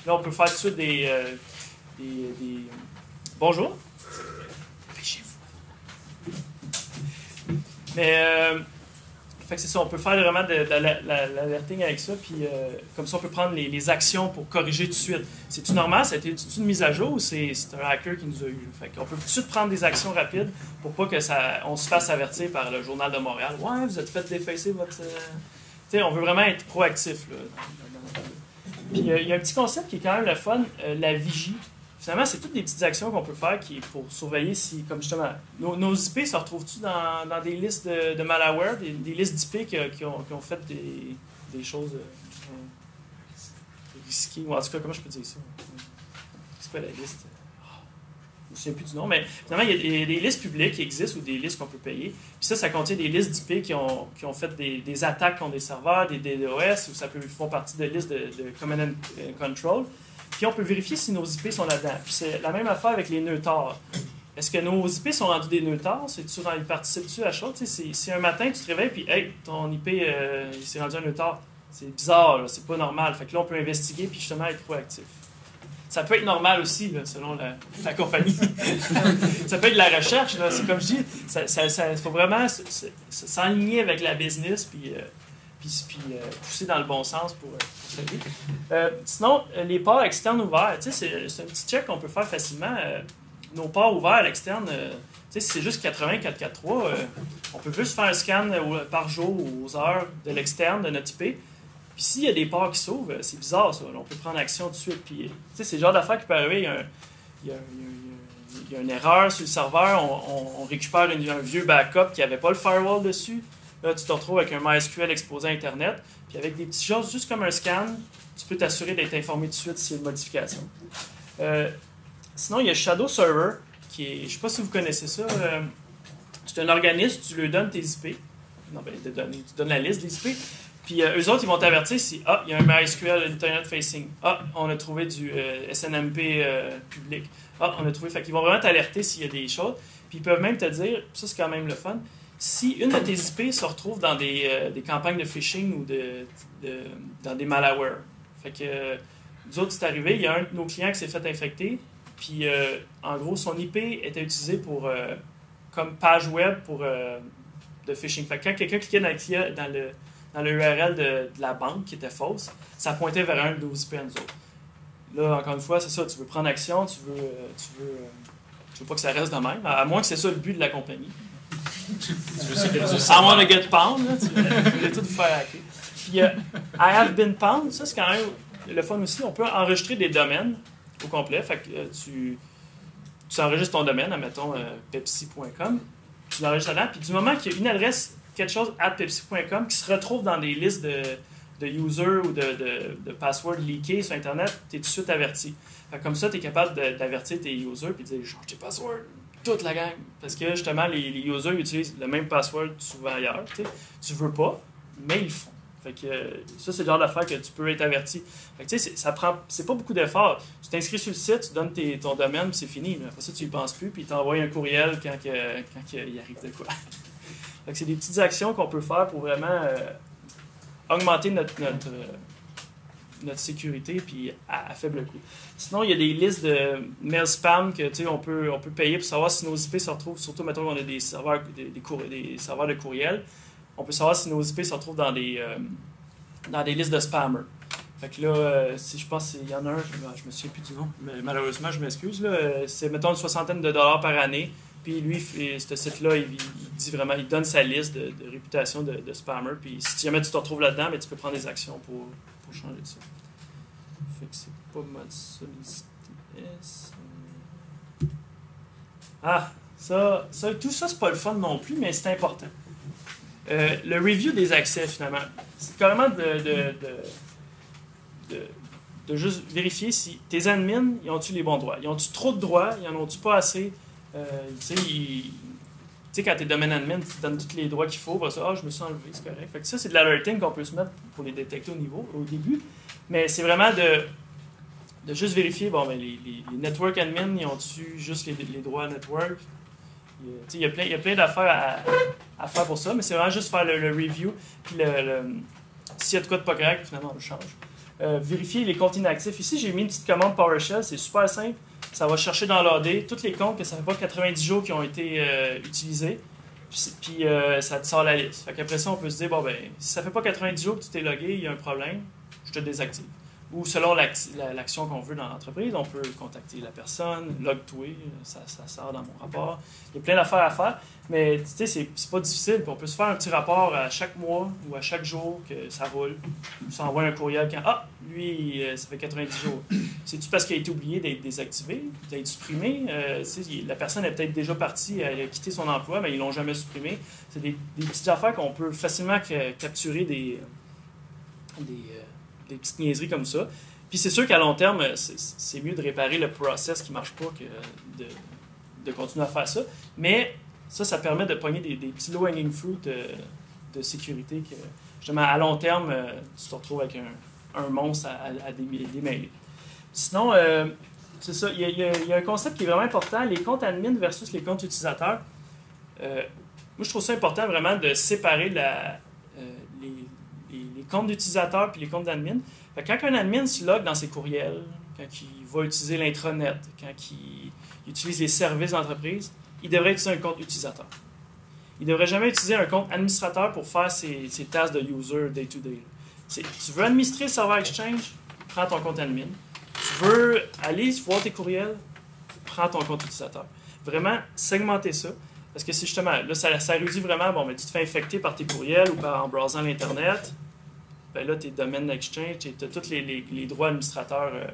là, on peut faire tout suite des, euh, Bonjour. Mais euh, fait c'est ça, on peut faire vraiment de, l'alerting avec ça, puis euh, comme ça, on peut prendre les, actions pour corriger tout de suite. C'est-tu normal? C'était une mise à jour ou c'est un hacker qui nous a eu? Fait qu'on peut tout de suite prendre des actions rapides pour pas que ça, on se fasse avertir par le Journal de Montréal. Ouais, vous êtes fait défacer votre. Euh, tu sais, on veut vraiment être proactif. Là, puis il y a un petit concept qui est quand même le fun, la vigie. Finalement, c'est toutes des petites actions qu'on peut faire pour surveiller si, comme justement, nos, IP se retrouvent-tu dans, des listes de, malware, des, listes d'IP qui, ont, fait des, choses euh, risquées, ou en tout cas, comment je peux dire ça? C'est pas la liste? Je ne sais plus du nom, mais finalement, il y a des, listes publiques qui existent ou des listes qu'on peut payer. Puis ça, ça contient des listes d'IP qui ont, fait des, des, attaques contre des serveurs, des DDoS, ou ça peut faire partie de listes de, de Command and Control. Puis on peut vérifier si nos IP sont là-dedans. Puis c'est la même affaire avec les nœuds Est-ce que nos IP sont rendus des nœuds C'est-tu ils participent-tu à la chose? Si un matin tu te réveilles puis hey, ton IP euh, s'est rendu un nœud c'est bizarre, c'est pas normal. Fait que là, on peut investiguer puis justement être proactif. Ça peut être normal aussi, selon la, compagnie. ça peut être de la recherche. C'est comme je dis, il faut vraiment s'aligner avec la business puis euh, puis, euh, pousser dans le bon sens pour, euh, euh sinon, les ports externes ouverts, c'est un petit check qu'on peut faire facilement. nos ports ouverts à l'externe, si c'est juste 80 443, on peut juste faire un scan par jour aux heures de l'externe de notre IP. Puis s'il y a des ports qui s'ouvrent, c'est bizarre ça. on peut prendre action tout de suite. Puis, c'est le genre d'affaire qui peut arriver. Il y a, une erreur sur le serveur. On, récupère un vieux backup qui n'avait pas le firewall dessus. Là, tu te retrouves avec un MySQL exposé à Internet. Puis avec des petites choses, juste comme un scan, tu peux t'assurer d'être informé tout de suite s'il y a une modification. Euh, sinon, il y a Shadow Server, qui est, je ne sais pas si vous connaissez ça. Euh, c'est un organisme, tu lui donnes tes IP. Non, ben, tu donnes la liste des IP. Puis euh, eux autres, ils vont t'avertir si, ah, il y a un MySQL Internet Facing. Ah, on a trouvé du SNMP public. Ah, on a trouvé. Fait qu'ils vont vraiment t'alerter s'il y a des choses. Puis ils peuvent même te dire, ça c'est quand même le fun, si une de tes IP se retrouve dans des, euh, des campagnes de phishing ou de, dans des malware, fait que euh, nous autres, c'est arrivé, il y a un de nos clients qui s'est fait infecter, puis euh, en gros, son IP était utilisé pour, comme page web pour, de phishing. Fait que quand quelqu'un cliquait dans, le, dans le de, de, la banque qui était fausse, ça pointait vers un de nos IP à nous autres. Là, encore une fois, c'est ça, tu veux prendre action, tu veux, tu veux, tu veux pas que ça reste de même, à moins que c'est ça le but de la compagnie. I want to get pound, là, tu veux tout faire hacker. Puis, euh, I have been pound, ça, c'est quand même le fun aussi. On peut enregistrer des domaines au complet. Fait que euh, tu, tu enregistres ton domaine, admettons euh, pepsi.com, tu l'enregistres là puis du moment qu'il y a une adresse, quelque chose à pepsi.com qui se retrouve dans des listes de, de users ou de, de, de passwords leakés sur Internet, tu es tout de suite averti. Fait comme ça, tu es capable d'avertir tes users et de dire change tes passwords toute la gang. Parce que justement, les, users utilisent le même password souvent ailleurs. Tu veux pas, mais ils font. Fait que ça, c'est le genre d'affaire que tu peux être averti. Fait que, ça prend, c'est pas beaucoup d'efforts. Tu t'inscris sur le site, tu donnes ton domaine, c'est fini. Après ça, tu y penses plus, puis il t'envoie un courriel quand, il arrive de quoi. c'est des petites actions qu'on peut faire pour vraiment euh, augmenter notre, notre, euh, notre sécurité puis à, faible coût. Sinon, il y a des listes de mail spam que on peut, on peut payer pour savoir si nos IP se retrouvent, surtout maintenant qu'on a des serveurs, des, serveurs de courriel, on peut savoir si nos IP se retrouvent dans des, euh, dans des listes de spammers. Fait que là, euh, si je pense qu'il y en a un, je, me souviens plus du nom, mais malheureusement, je m'excuse. C'est, mettons, une soixantaine de dollars par année. Puis lui, ce site-là, il, dit vraiment, il donne sa liste de, réputation de, de, spammer. Puis si jamais tu te retrouves là-dedans, mais tu peux prendre des actions pour, changer ça. Fait que c'est pas mal sollicité. Ah, ça, ça, tout ça, c'est pas le fun non plus, mais c'est important. Euh, le review des accès, finalement, c'est carrément de de, juste vérifier si tes admins, ils ont-tu les bons droits? Ils ont-tu trop de droits? Ils en ont-tu pas assez? Euh, tu sais, quand tu es domaine admin, tu donnes tous les droits qu'il faut. ah, je me suis enlevé, c'est correct. Fait que ça, c'est de l'alerting qu'on peut se mettre pour les détecter au niveau, au début. Mais c'est vraiment de, de juste vérifier, bon, ben, les, network admin, ils ont-tu juste les, droits network? Il y a plein, plein d'affaires à, à, faire pour ça, mais c'est vraiment juste faire le, review. Puis le, s'il y a de quoi de pas correct, finalement, on le change. Euh, vérifier les comptes inactifs. Ici, j'ai mis une petite commande PowerShell, c'est super simple. Ça va chercher dans l'AD tous les comptes que ça fait pas 90 jours qui ont été euh, utilisés. Puis, euh, ça te sort la liste. Après ça, on peut se dire, bon, ben, si ça fait pas 90 jours que tu t'es logué, il y a un problème, je te désactive. Ou selon l'action qu'on veut dans l'entreprise, on peut contacter la personne, log ça, ça sort dans mon rapport. Il y a plein d'affaires à faire. Mais tu sais, c'est pas difficile. On peut se faire un petit rapport à chaque mois ou à chaque jour que ça roule. On s'envoie un courriel quand Ah, lui, euh, ça fait 90 jours. C'est-tu parce qu'il a été oublié d'être désactivé, d'être supprimé? Euh, la personne est peut-être déjà partie, elle a quitté son emploi, mais ils l'ont jamais supprimé. C'est des, petites affaires qu'on peut facilement capturer des, des, euh, des, petites niaiseries comme ça. Puis c'est sûr qu'à long terme, c'est mieux de réparer le process qui marche pas que de, de continuer à faire ça. Mais ça, ça permet de pogner des, petits low-hanging fruit de, sécurité que, justement, à long terme, euh, tu te retrouves avec un, monstre à, démêler. Sinon, euh, c'est ça, il y, a, un concept qui est vraiment important, les comptes admin versus les comptes utilisateurs. Euh, moi, je trouve ça important vraiment de séparer la, comptes d'utilisateurs puis les comptes d'admin. Quand un admin se log dans ses courriels, quand il va utiliser l'intranet, quand il, il utilise les services d'entreprise, il devrait utiliser un compte utilisateur. Il ne devrait jamais utiliser un compte administrateur pour faire ses, tâches de user day-to-day. Tu veux administrer le serveur Exchange, prends ton compte admin. Tu veux aller voir tes courriels, prends ton compte utilisateur. Vraiment, segmenter ça. Parce que c'est justement, là, ça, ça réduit vraiment, bon, mais tu te fais infecter par tes courriels ou en browsant l'Internet. Ben là, tes domaines d'Exchange, tu as tous les, droits administrateurs euh,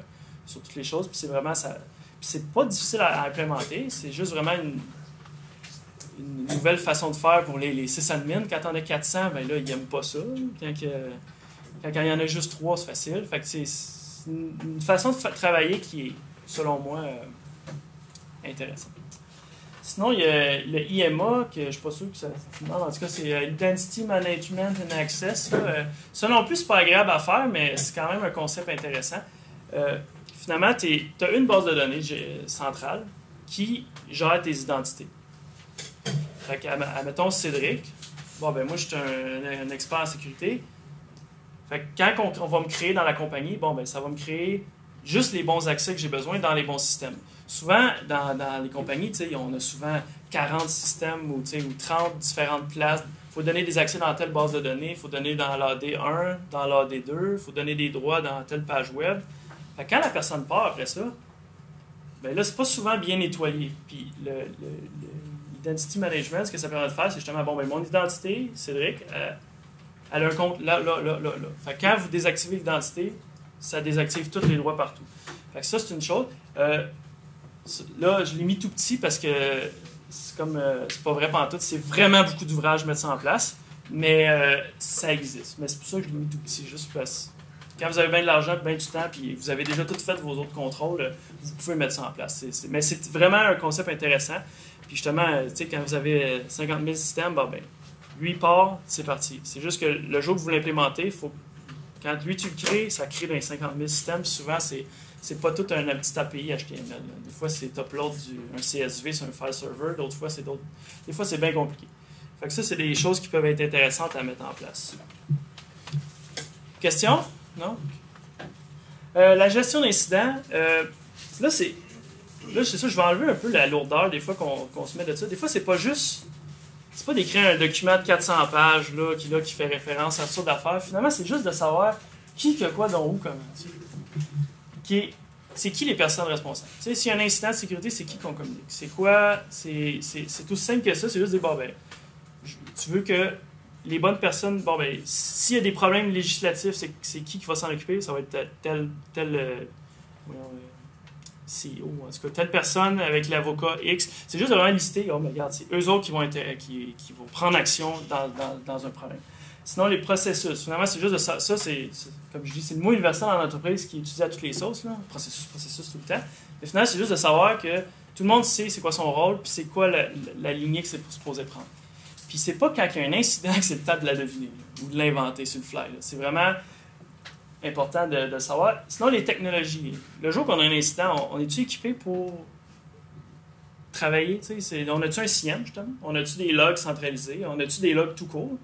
sur toutes les choses. Puis c'est vraiment, ça, c'est pas difficile à, implémenter, c'est juste vraiment une, nouvelle façon de faire pour les, les sysadmins. Quand on a 400, ben là, ils n'aiment pas ça. Quand, il y en a juste 3, c'est facile. Fait que c'est une façon de travailler qui est, selon moi, euh, intéressante. Sinon, il y a le IMA, que je ne suis pas sûr que ça. En tout cas, c'est euh, Identity Management and Access. Euh, ça, non plus, c'est pas agréable à faire, mais c'est quand même un concept intéressant finalement, tu as une base de données centrale qui gère tes identités. Fait admettons Cédric, bon, ben moi, je suis un, expert en sécurité. Fait quand on, va me créer dans la compagnie, bon, ben ça va me créer juste les bons accès que j'ai besoin dans les bons systèmes. Souvent, dans, les compagnies, on a souvent 40 systèmes ou, ou 30 différentes places. Il faut donner des accès dans telle base de données, il faut donner dans l'AD1, dans l'AD2, il faut donner des droits dans telle page web quand la personne part après ça, ben là, c'est pas souvent bien nettoyé. Puis l'identity management, ce que ça permet de faire, c'est justement, bon, ben mon identité, Cédric, euh, elle a un compte là, là, là, là, là. Quand vous désactivez l'identité, ça désactive tous les droits partout. Ça, c'est une chose. Euh, là, je l'ai mis tout petit parce que c'est comme, euh, c'est pas vrai tout. C'est vraiment beaucoup d'ouvrages mettre ça en place. Mais ça existe. Mais c'est pour ça que je l'ai mis tout petit, juste parce quand vous avez bien de l'argent, bien du temps, puis vous avez déjà tout fait vos autres contrôles, vous pouvez mettre ça en place. mais c'est vraiment un concept intéressant. Puis justement, quand vous avez 50 000 systèmes, ben, lui part, c'est parti. C'est juste que le jour que vous l'implémentez, faut quand lui tu le crées, ça crée dans les 50 000 systèmes. souvent, c'est c'est pas tout un petit API HTML. Des fois, c'est upload du, un CSV sur un file server. D'autres fois, c'est d'autres. Des fois, c'est bien compliqué. Fait que ça, c'est des choses qui peuvent être intéressantes à mettre en place. Question? No? la gestion d'incidents, là, c'est. Là, c'est ça, je vais enlever un peu la lourdeur des fois qu'on se met de ça. Des fois, c'est pas juste. C'est pas d'écrire un document de 400 pages là, qui, là, qui fait référence à ça d'affaires. Finalement, c'est juste de savoir qui que quoi, dont où, comment. Qui c'est qui les personnes responsables? Tu sais, s'il y a un incident de sécurité, c'est qui qu'on communique? C'est quoi? C'est tout simple que ça. C'est juste des bon, ben, tu veux que les bonnes personnes, bon, ben, s'il y a des problèmes législatifs, c'est qui qui va s'en occuper? Ça va être tel, tel euh, euh, CEO, en tout cas, telle personne avec l'avocat X. C'est juste de vraiment lister, oh, mais regarde, c'est eux autres qui vont, qui, qui vont prendre action dans, dans, dans un problème. Sinon, les processus. Finalement, c'est juste de ça. Ça, c'est, comme je dis, c'est le mot universel en entreprise qui est utilisé à toutes les sauces. Là. Processus, processus tout le temps. Mais finalement, c'est juste de savoir que tout le monde sait c'est quoi son rôle, puis c'est quoi la, lignée que c'est supposé prendre. Puis c'est pas quand il y a un incident que c'est le temps de la deviner ou de l'inventer sur le fly. C'est vraiment important de, savoir. Sinon, les technologies. Le jour qu'on a un incident, on, est-tu équipé pour travailler? on a-tu un CIEM, justement? On a-tu des logs centralisés? On a-tu des logs tout court?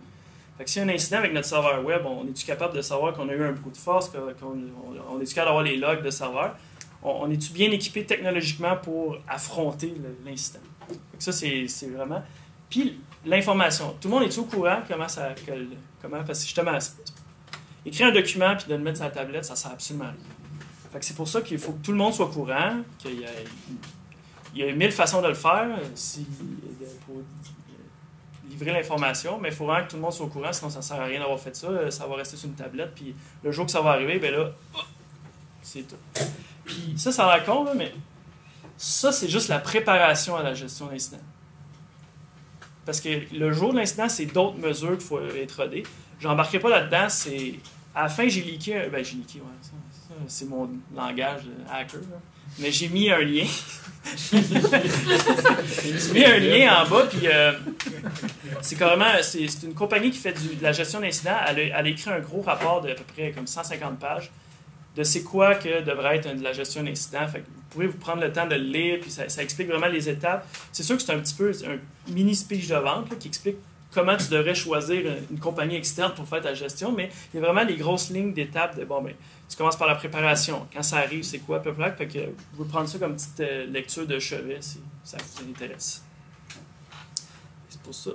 Fait que y a un incident avec notre serveur web, on est-tu capable de savoir qu'on a eu un coup de force, qu'on on, est-tu capable d'avoir les logs de serveur? On, est-tu bien équipé technologiquement pour affronter l'incident? Ça, c'est vraiment. Puis l'information. Tout le monde est au courant comment ça. comment, parce que justement, écrire un document puis de le mettre sur la tablette, ça sert absolument à rien. Fait que c'est pour ça qu'il faut que tout le monde soit au courant, qu'il y y a mille façons de le faire. Livrer l'information, mais il faut vraiment que tout le monde soit au courant, sinon ça ne sert à rien d'avoir fait ça. Euh, ça va rester sur une tablette, puis le jour que ça va arriver, ben là, c'est tout. Puis ça, ça a l'air con, mais ça, c'est juste la préparation à la gestion d'incident. Parce que le jour de l'incident, c'est d'autres mesures qu'il faut être rodé. J'embarquerai pas là-dedans, c'est. À la fin, j'ai leaké. Ben, j'ai leaké, ouais. c'est mon langage de hacker. Mais j'ai mis un lien. j'ai mis un lien en bas, puis euh, c'est carrément. C'est une compagnie qui fait de la gestion d'incidents. Elle, a écrit un gros rapport de à peu près comme 150 pages de c'est quoi que devrait être de la gestion d'incidents. vous pouvez vous prendre le temps de le lire, puis ça, explique vraiment les étapes. C'est sûr que c'est un petit peu un mini speech de vente qui explique comment tu devrais choisir une compagnie externe pour faire ta gestion, mais il y a vraiment les grosses lignes d'étapes de bon, ben, tu commences par la préparation. Quand ça arrive, c'est quoi à peu près? que vous pouvez prendre ça comme petite euh, lecture de chevet si ça vous intéresse. C'est pour ça.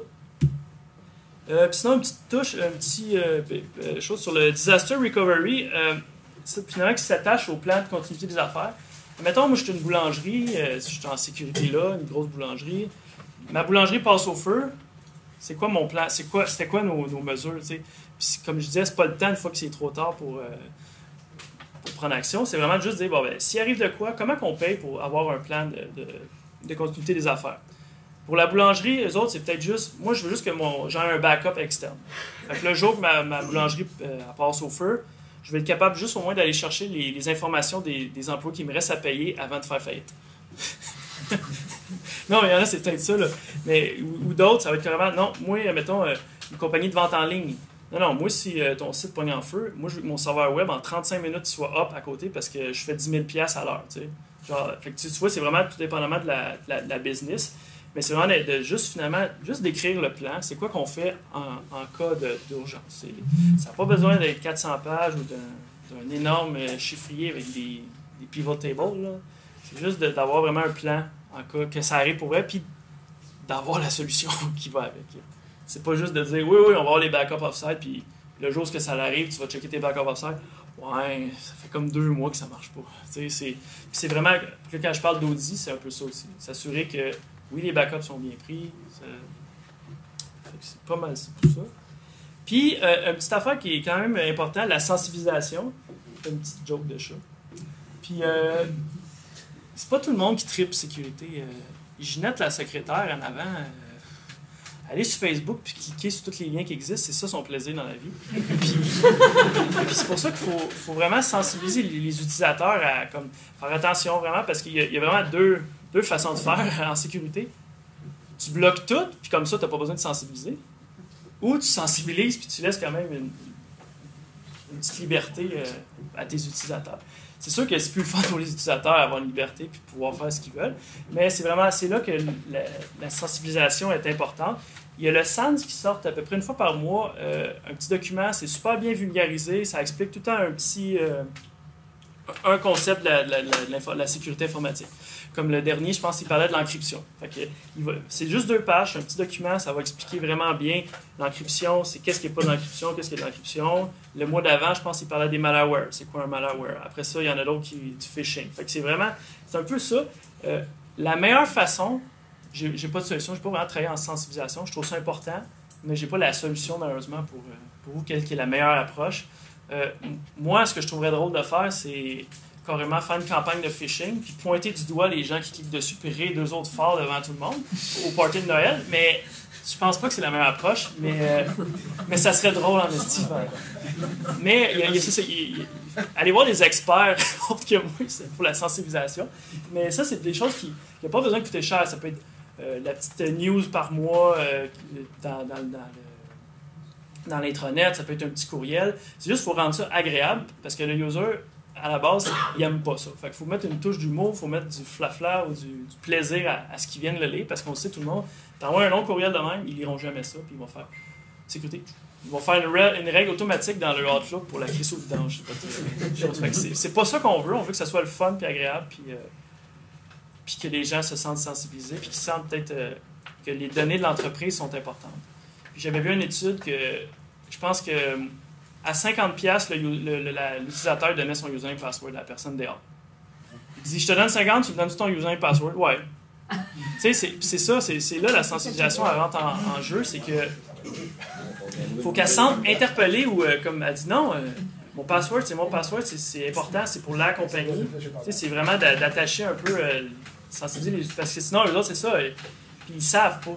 Euh, sinon, une petite touche, une petite euh, chose sur le disaster recovery. c'est finalement qui s'attache au plan de continuité des affaires. Mettons, moi, je suis une boulangerie, je suis en sécurité là, une grosse boulangerie. Ma boulangerie passe au feu. C'est quoi mon plan? C'est quoi, c'était quoi nos, mesures? Comme je disais, c'est pas le temps une fois que c'est trop tard pour, prendre action, c'est vraiment juste dire, bon, ben, s'il arrive de quoi, comment qu'on paye pour avoir un plan de, continuité des affaires? Pour la boulangerie, les autres, c'est peut-être juste, moi, je veux juste que mon, j'ai un backup externe. Le jour que ma, ma boulangerie euh, passe au feu, je vais être capable juste au moins d'aller chercher les, informations des, des, emplois qui me restent à payer avant de faire faillite. non, mais il y en a, c'est peut-être ça, là. Mais, ou, d'autres, ça va être carrément, non, moi, mettons, euh, une compagnie de vente en ligne, non, non, moi, si euh, ton site pogne en feu, moi, je veux que mon serveur web, en 35 minutes, soit up à côté parce que je fais 10 000 à l'heure, tu sais. Genre, fait que, tu vois, c'est vraiment tout dépendamment de la, la, business. Mais c'est vraiment de, juste, finalement, juste d'écrire le plan. C'est quoi qu'on fait en, en cas d'urgence? Ça n'a pas besoin d'être 400 pages ou d'un énorme euh, chiffrier avec des, des pivot tables, C'est juste d'avoir vraiment un plan en cas que ça arrive pour vrai, puis d'avoir la solution qui va avec. C'est pas juste de dire oui, oui, on va avoir les backups offside, puis le jour où ça arrive, tu vas checker tes backups offside. Ouais, ça fait comme deux mois que ça marche pas. C'est vraiment, quand je parle d'audit, c'est un peu ça aussi. S'assurer que oui, les backups sont bien pris. C'est pas mal tout ça. Puis, euh, une petite affaire qui est quand même importante, la sensibilisation. Une petite joke de chat. Puis, euh, c'est pas tout le monde qui tripe sécurité. Euh, Ginette, la secrétaire, en avant, euh, aller sur Facebook puis cliquer sur tous les liens qui existent, c'est ça son plaisir dans la vie. Puis, c'est pour ça qu'il faut, vraiment sensibiliser les, utilisateurs à faire attention vraiment parce qu'il y, a vraiment deux, deux façons de faire en sécurité. Tu bloques tout, puis comme ça, tu n'as pas besoin de sensibiliser. Ou tu sensibilises, puis tu laisses quand même une, petite liberté euh, à tes utilisateurs. C'est sûr que c'est plus le fun pour les utilisateurs d'avoir une liberté puis pouvoir faire ce qu'ils veulent, mais c'est vraiment c'est là que la, sensibilisation est importante. Il y a le SANS qui sort à peu près une fois par mois, euh, un petit document, c'est super bien vulgarisé, ça explique tout le temps un petit, euh, un concept de la, sécurité informatique. Comme le dernier, je pense qu'il parlait de l'encryption. C'est juste deux pages, un petit document, ça va expliquer vraiment bien l'encryption, c'est qu'est-ce qui n'est pas de l'encryption, qu'est-ce qui est de l'encryption. Le mois d'avant, je pense qu'il parlait des malware. C'est quoi un malware? Après ça, il y en a d'autres qui du phishing. c'est vraiment, c'est un peu ça. Euh, la meilleure façon, j'ai pas de solution, je n'ai pas vraiment travaillé en sensibilisation, je trouve ça important, mais j'ai pas la solution malheureusement pour, euh, pour vous, quelle est la meilleure approche. Euh, moi, ce que je trouverais drôle de faire, c'est carrément faire une campagne de phishing, puis pointer du doigt les gens qui cliquent dessus, puis rire deux autres forts devant tout le monde au party de Noël. Mais je pense pas que c'est la meilleure approche, mais, euh, mais ça serait drôle en estime. Mais il y a, il allez voir des experts autres que moi pour la sensibilisation. Mais ça, c'est des choses qui n'ont pas besoin de coûter cher. Ça peut être euh, la petite news par mois dans, dans, dans dans l'intranet, ça peut être un petit courriel. C'est juste faut rendre ça agréable parce que le user, à la base, il n'aime pas ça. Fait qu'il faut mettre une touche d'humour, il faut mettre du flafla ou du, plaisir à, ce qu'ils viennent le lire parce qu'on sait tout le monde. T'envoies un long courriel de même, ils liront jamais ça, puis ils vont faire sécurité. Ils vont faire une, règle automatique dans leur Outlook pour la crise au vidange. C'est pas ça qu'on veut. On veut que ça soit le fun puis agréable, puis, euh, puis que les gens se sentent sensibilisés, puis qu'ils sentent peut-être euh, que les données de l'entreprise sont importantes j'avais vu une étude que je pense que à 50$, l'utilisateur donnait son username et password à la personne dehors. Il dit Je te donne 50, tu me donnes ton username password Ouais. tu sais, c'est ça, c'est là la sensibilisation elle rentre en, jeu, c'est que faut qu'elle se sente interpellée ou euh, comme elle dit non, euh, mon password, c'est mon password, c'est important, c'est pour la compagnie. c'est vraiment d'attacher un peu, euh, sensibiliser, parce que sinon, eux autres, c'est ça, puis ils savent pas.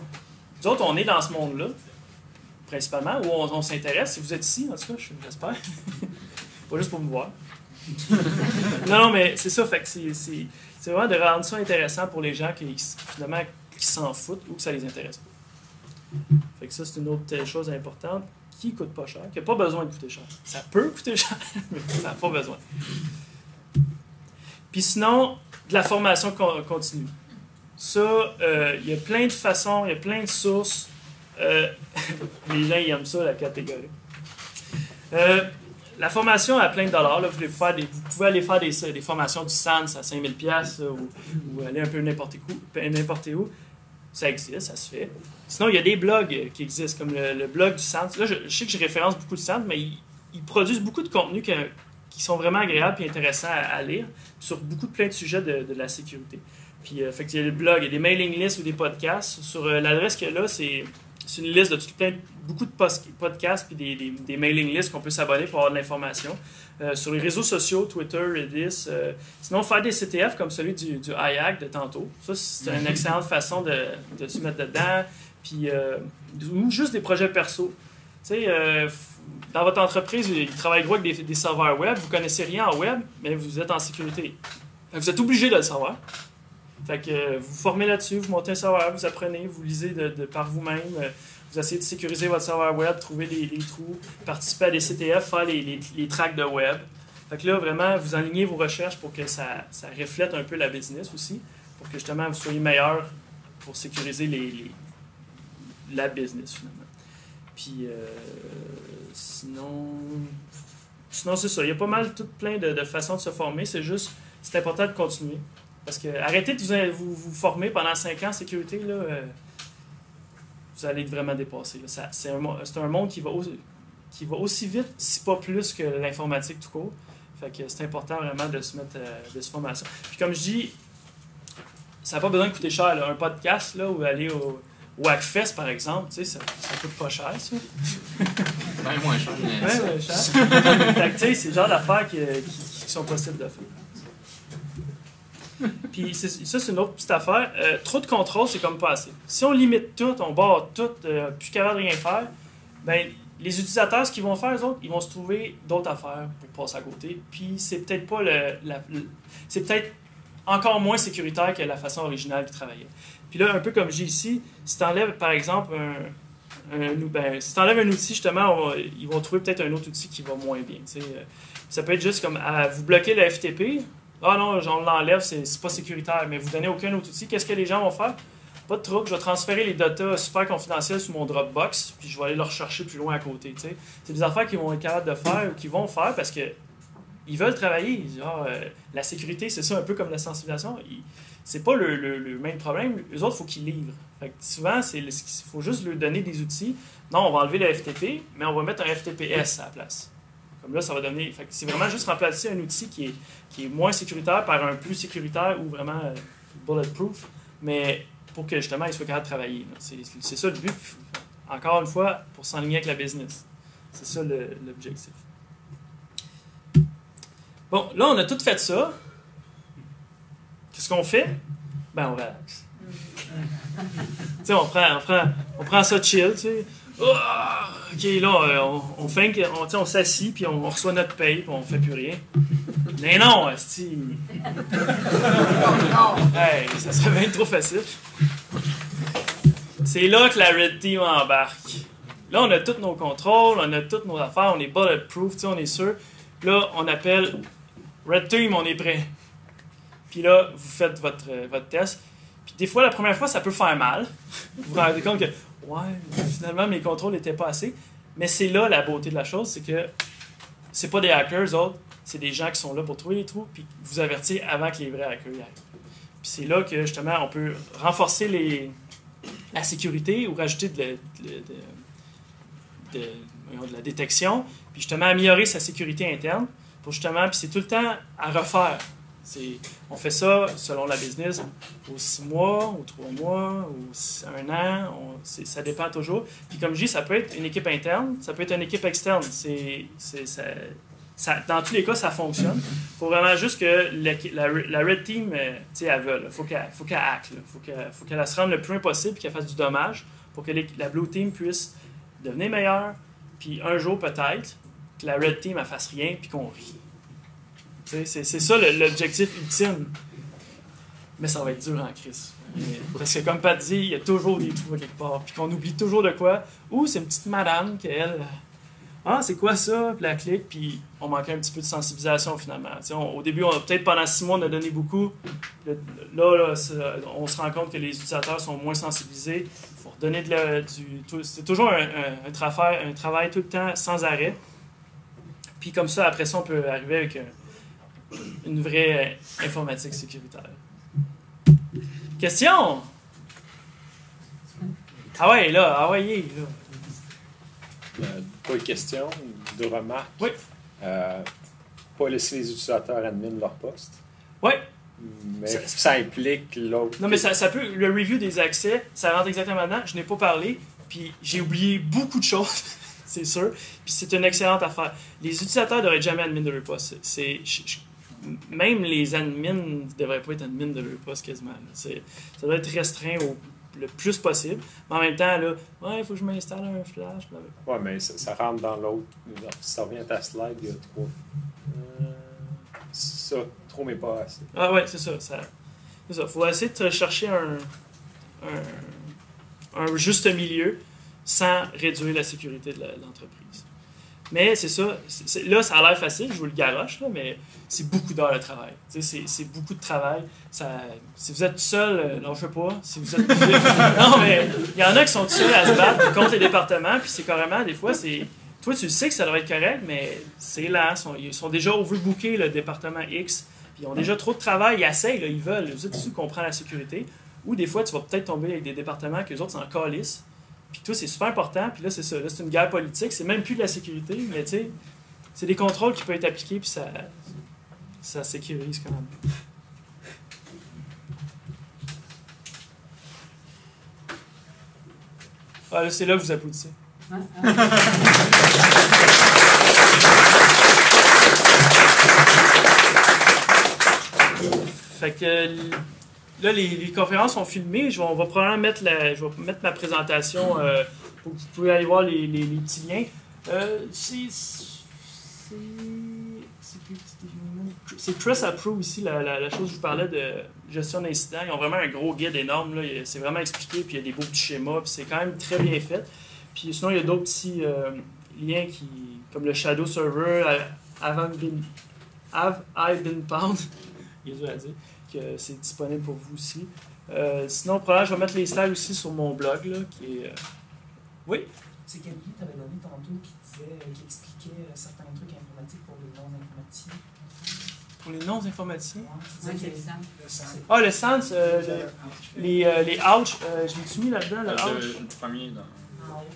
Nous autres, on est dans ce monde-là principalement, où on, s'intéresse. Si vous êtes ici, en tout cas, j'espère. Pas juste pour me voir. non, non, mais c'est ça. Fait que c'est vraiment de rendre ça intéressant pour les gens qui, finalement, qui s'en foutent ou que ça les intéresse pas. Fait que ça, c'est une autre chose importante qui coûte pas cher, qui n'a pas besoin de coûter cher. Ça peut coûter cher, mais ça n'a pas besoin. Puis sinon, de la formation continue. Ça, euh, il y a plein de façons, il y a plein de sources. Euh, les gens ils aiment ça, la catégorie. Euh, la formation à plein de dollars, là, vous, pouvez faire des, pouvez aller faire des, formations du SANS à 5000$ ou, ou aller un peu n'importe où. Ça existe, ça se fait. Sinon, il y a des blogs qui existent, comme le, blog du SANS. Là, je, sais que je référence beaucoup de SANS, mais ils, produisent beaucoup de contenus qui sont vraiment agréables et intéressants à, lire sur beaucoup de plein de sujets de, la sécurité. Puis, euh, fait il y a des blogs, des mailing lists ou des podcasts. Sur l'adresse a là, c'est c'est une liste de tout, plein, beaucoup de podcasts puis des, des, mailing lists qu'on peut s'abonner pour avoir de l'information. Euh, sur les réseaux sociaux, Twitter, Redis. Euh, sinon, faire des CTF comme celui du, du IAC de tantôt. Ça, c'est une excellente façon de, de, se mettre dedans. Puis, euh, ou juste des projets perso. Tu sais, dans votre entreprise, il travaille gros avec des, des, serveurs web. Vous connaissez rien en web, mais vous êtes en sécurité. Vous êtes obligé de le savoir. Fait que euh, vous formez là-dessus, vous montez un serveur, vous apprenez, vous lisez de, par vous-même, euh, vous essayez de sécuriser votre serveur web, trouver les, trous, participer à des CTF, faire les, les, tracks de web. Fait que là, vraiment, vous alignez vos recherches pour que ça, ça, reflète un peu la business aussi, pour que justement vous soyez meilleur pour sécuriser les, la business finalement. Puis euh, sinon, sinon c'est ça. Il y a pas mal tout plein de, de façons de se former. C'est juste, c'est important de continuer. Parce que arrêtez de vous, vous, former pendant 5 ans en sécurité, là, euh, vous allez être vraiment dépassé. C'est un, un, monde qui va, aussi, qui va aussi vite, si pas plus, que l'informatique tout court. Fait que c'est important vraiment de se mettre euh, de se former à ça. Puis comme je dis, ça n'a pas besoin de coûter cher. Un podcast là, ou aller au Wackfest, par exemple, ça, ça coûte pas cher, ça. Moins cher. Bien moins cher. c'est le genre d'affaires qui, qui, sont possibles de faire. Puis ça, c'est une autre petite affaire. Euh, trop de contrôle, c'est comme pas assez. Si on limite tout, on barre tout, euh, plus capable de rien faire, ben, les utilisateurs, ce qu'ils vont faire, eux ils vont se trouver d'autres affaires pour passer à côté. Puis c'est peut-être pas le. c'est peut-être encore moins sécuritaire que la façon originale qu'ils travaillaient. Puis là, un peu comme j'ai ici, si tu enlèves par exemple un, un, ben, si tu un outil, justement, ils vont trouver peut-être un autre outil qui va moins bien. Euh, ça peut être juste comme à, vous bloquez le FTP, ah non, on l'enlève, c'est pas sécuritaire, mais vous donnez aucun autre outil. Qu'est-ce que les gens vont faire? Pas de trouble, je vais transférer les datas super confidentielles sur mon Dropbox, puis je vais aller le rechercher plus loin à côté. C'est des affaires qu'ils vont être capables de faire ou qu'ils vont faire parce que ils veulent travailler. Ah, la sécurité, c'est ça, un peu comme la sensibilisation. C'est pas le, même problème. Les autres, il faut qu'ils livrent. souvent, il faut juste leur donner des outils. Non, on va enlever le FTP, mais on va mettre un FTPS à la place. Là, ça va donner. C'est vraiment juste remplacer un outil qui est, moins sécuritaire par un plus sécuritaire ou vraiment bulletproof. Mais pour que justement, il soit capable de travailler. C'est ça le but, encore une fois, pour s'enligner avec la business. C'est ça l'objectif. Bon, là, on a tout fait ça. Qu'est-ce qu'on fait? Ben, on relaxe. tu sais, on prend, on, prend, on prend ça chill, tu sais. Oh, ok, là, euh, on, on fait on, on s'assit, puis on, reçoit notre paye, puis on fait plus rien. Mais non, Asti! hey, ça serait bien trop facile. C'est là que la Red Team embarque. Là, on a tous nos contrôles, on a toutes nos affaires, on est bulletproof, on est sûr. Là, on appelle Red Team, on est prêt. Puis là, vous faites votre, euh, votre test. Puis des fois, la première fois, ça peut faire mal. Vous vous rendez compte que, ouais, finalement, mes contrôles n'étaient pas assez. Mais c'est là la beauté de la chose, c'est que c'est pas des hackers, autres, c'est des gens qui sont là pour trouver les trous, puis vous avertir avant que les vrais hackers y arrivent. Puis c'est là que, justement, on peut renforcer les, la sécurité ou rajouter de, de, de la détection, puis justement améliorer sa sécurité interne pour justement, puis c'est tout le temps à refaire. On fait ça selon la business aux six mois, aux trois mois, aux un an, ça dépend toujours. Puis comme je dis, ça peut être une équipe interne, ça peut être une équipe externe. C'est, dans tous les cas, ça fonctionne. Il faut vraiment juste que la, la, Red Team, euh, tu sais, elle veut. Il faut qu'elle faut qu'elle hack. Il faut qu'elle se rende le plus loin possible qu'elle fasse du dommage pour que la Blue Team puisse devenir meilleure. Puis un jour, peut-être, que la Red Team, elle fasse rien puis qu'on rit. C'est ça l'objectif ultime. Mais ça va être dur en crise. Parce que comme Pat dit, il y a toujours des trous quelque part. Puis qu'on oublie toujours de quoi. Ou c'est une petite madame qui, elle, ah, c'est quoi ça? Puis la clique, puis on manquait un petit peu de sensibilisation finalement. au début, peut-être pendant six mois, on a donné beaucoup. Là, là on se rend compte que les utilisateurs sont moins sensibilisés. Il faut redonner de du. C'est toujours un, un, travail, un travail tout le temps sans arrêt. Puis comme ça, après ça, on peut arriver avec une vraie informatique sécuritaire. Question? Ah ouais, là, ah ouais, là. Euh, pas de questions, de remarques? Oui. Euh, pas laisser les utilisateurs admin leur poste? Oui. Mais ça, implique l'autre. Non, mais ça, ça, peut. Le review des accès, ça rentre exactement dedans. Je n'ai pas parlé, puis j'ai oublié beaucoup de choses, c'est sûr. Puis c'est une excellente affaire. Les utilisateurs devraient jamais admin de leur poste. C'est, même les admins ne devraient pas être admins de leur poste quasiment. Ça doit être restreint au le plus possible. Mais en même temps, là, ouais, il faut que je m'installe un flash. Ouais, mais ça, rentre dans l'autre. Si ça revient à ta slide, il y a trop. Euh, ça, trop, mais pas assez. Ah, ouais, c'est ça. Il faut essayer de chercher un, un, un, juste milieu sans réduire la sécurité de l'entreprise. Mais c'est ça. là, ça a l'air facile, je vous le garoche, là, mais c'est beaucoup d'heures de travail. C'est beaucoup de travail. Ça, si vous êtes tout seul, euh, non, je sais pas. Si vous êtes non, mais il y en a qui sont tout seuls à se battre contre les départements, puis c'est carrément, des fois, c'est. Toi, tu sais que ça devrait être correct, mais c'est là. Ils sont déjà overbookés, le département X, puis ils ont déjà trop de travail. Ils essayent, là, ils veulent. Vous êtes sûr qu'on prend la sécurité? Ou des fois, tu vas peut-être tomber avec des départements que les autres s'en calissent puis tout, c'est super important. Puis là, c'est ça. Là, c'est une guerre politique. C'est même plus de la sécurité, mais tu sais, c'est des contrôles qui peuvent être appliqués, puis ça, ça sécurise quand même. Ah, c'est là que vous applaudissez. fait que Là, les, conférences sont filmées. Je on va probablement mettre, vais ma présentation euh, pour que vous pouvez aller voir les, petits liens. Euh, c'est. Trust Approve ici, la, chose que je vous parlais de gestion d'incidents. Ils ont vraiment un gros guide énorme. C'est vraiment expliqué, puis il y a des beaux petits schémas, puis c'est quand même très bien fait. Puis sinon, il y a d'autres petits euh, liens qui, comme le Shadow Server, Have, been, have I Been Pound, il est dur à dire c'est disponible pour vous aussi. Euh, sinon, probablement, je vais mettre les slides aussi sur mon blog, là, qui est... Euh, oui? C'est livre tu avais donné tantôt qui, disait, qui expliquait certains trucs informatiques pour les non-informaticiens? Pour les non-informaticiens? Ouais, ah, le Sans, euh, les, euh, les Ouch, euh, je me suis mis là-dedans, le Ouch? Le premier dans...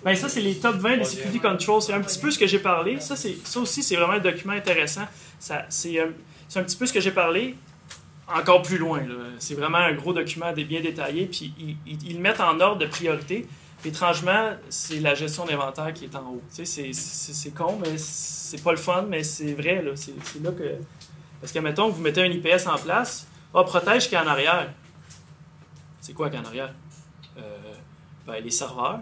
Ben ça, c'est les top 20 des Security Control. C'est un petit peu ce que j'ai parlé. Ça, ça aussi, c'est vraiment un document intéressant. C'est un petit peu ce que j'ai parlé, encore plus loin. C'est vraiment un gros document bien détaillé. Puis ils, mettent en ordre de priorité. étrangement, c'est la gestion d'inventaire qui est en haut. C'est con, mais c'est pas le fun, mais c'est vrai. C'est là que. Parce que, mettons, vous mettez un IPS en place, ah, protège qui est en arrière. C'est quoi qui est en arrière? Euh, ben, les serveurs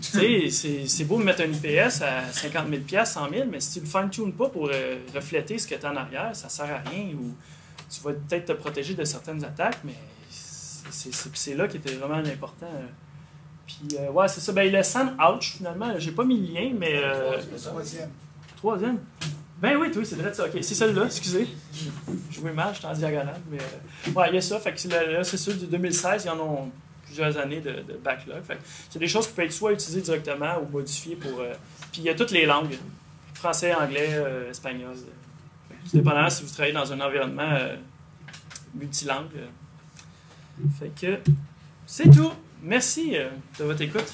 tu sais, c'est beau de mettre un IPS à 50 000 100 000 mais si tu le fine-tunes pas pour euh, refléter ce que tu en arrière, ça sert à rien. Ou tu vas peut-être te protéger de certaines attaques, mais c'est là qui était vraiment important. Puis, euh, ouais, c'est ça. Ben, le Sun Ouch, finalement, j'ai pas mis le lien, mais. Euh, troisième. Troisième? Ben oui, oui, c'est vrai ça. Ok, c'est celle-là, excusez. Je jouais mal, j'étais en diagonale. Mais, ouais, il y a ça. Fait que là, c'est sûr, du 2016, ils en ont plusieurs années de, backlog. C'est des choses qui peuvent être soit utilisées directement ou modifiées pour. Euh, puis il y a toutes les langues français, anglais, euh, espagnol tout dépendamment si vous travaillez dans un environnement euh, multilingue. Euh. Fait c'est tout. Merci euh, de votre écoute.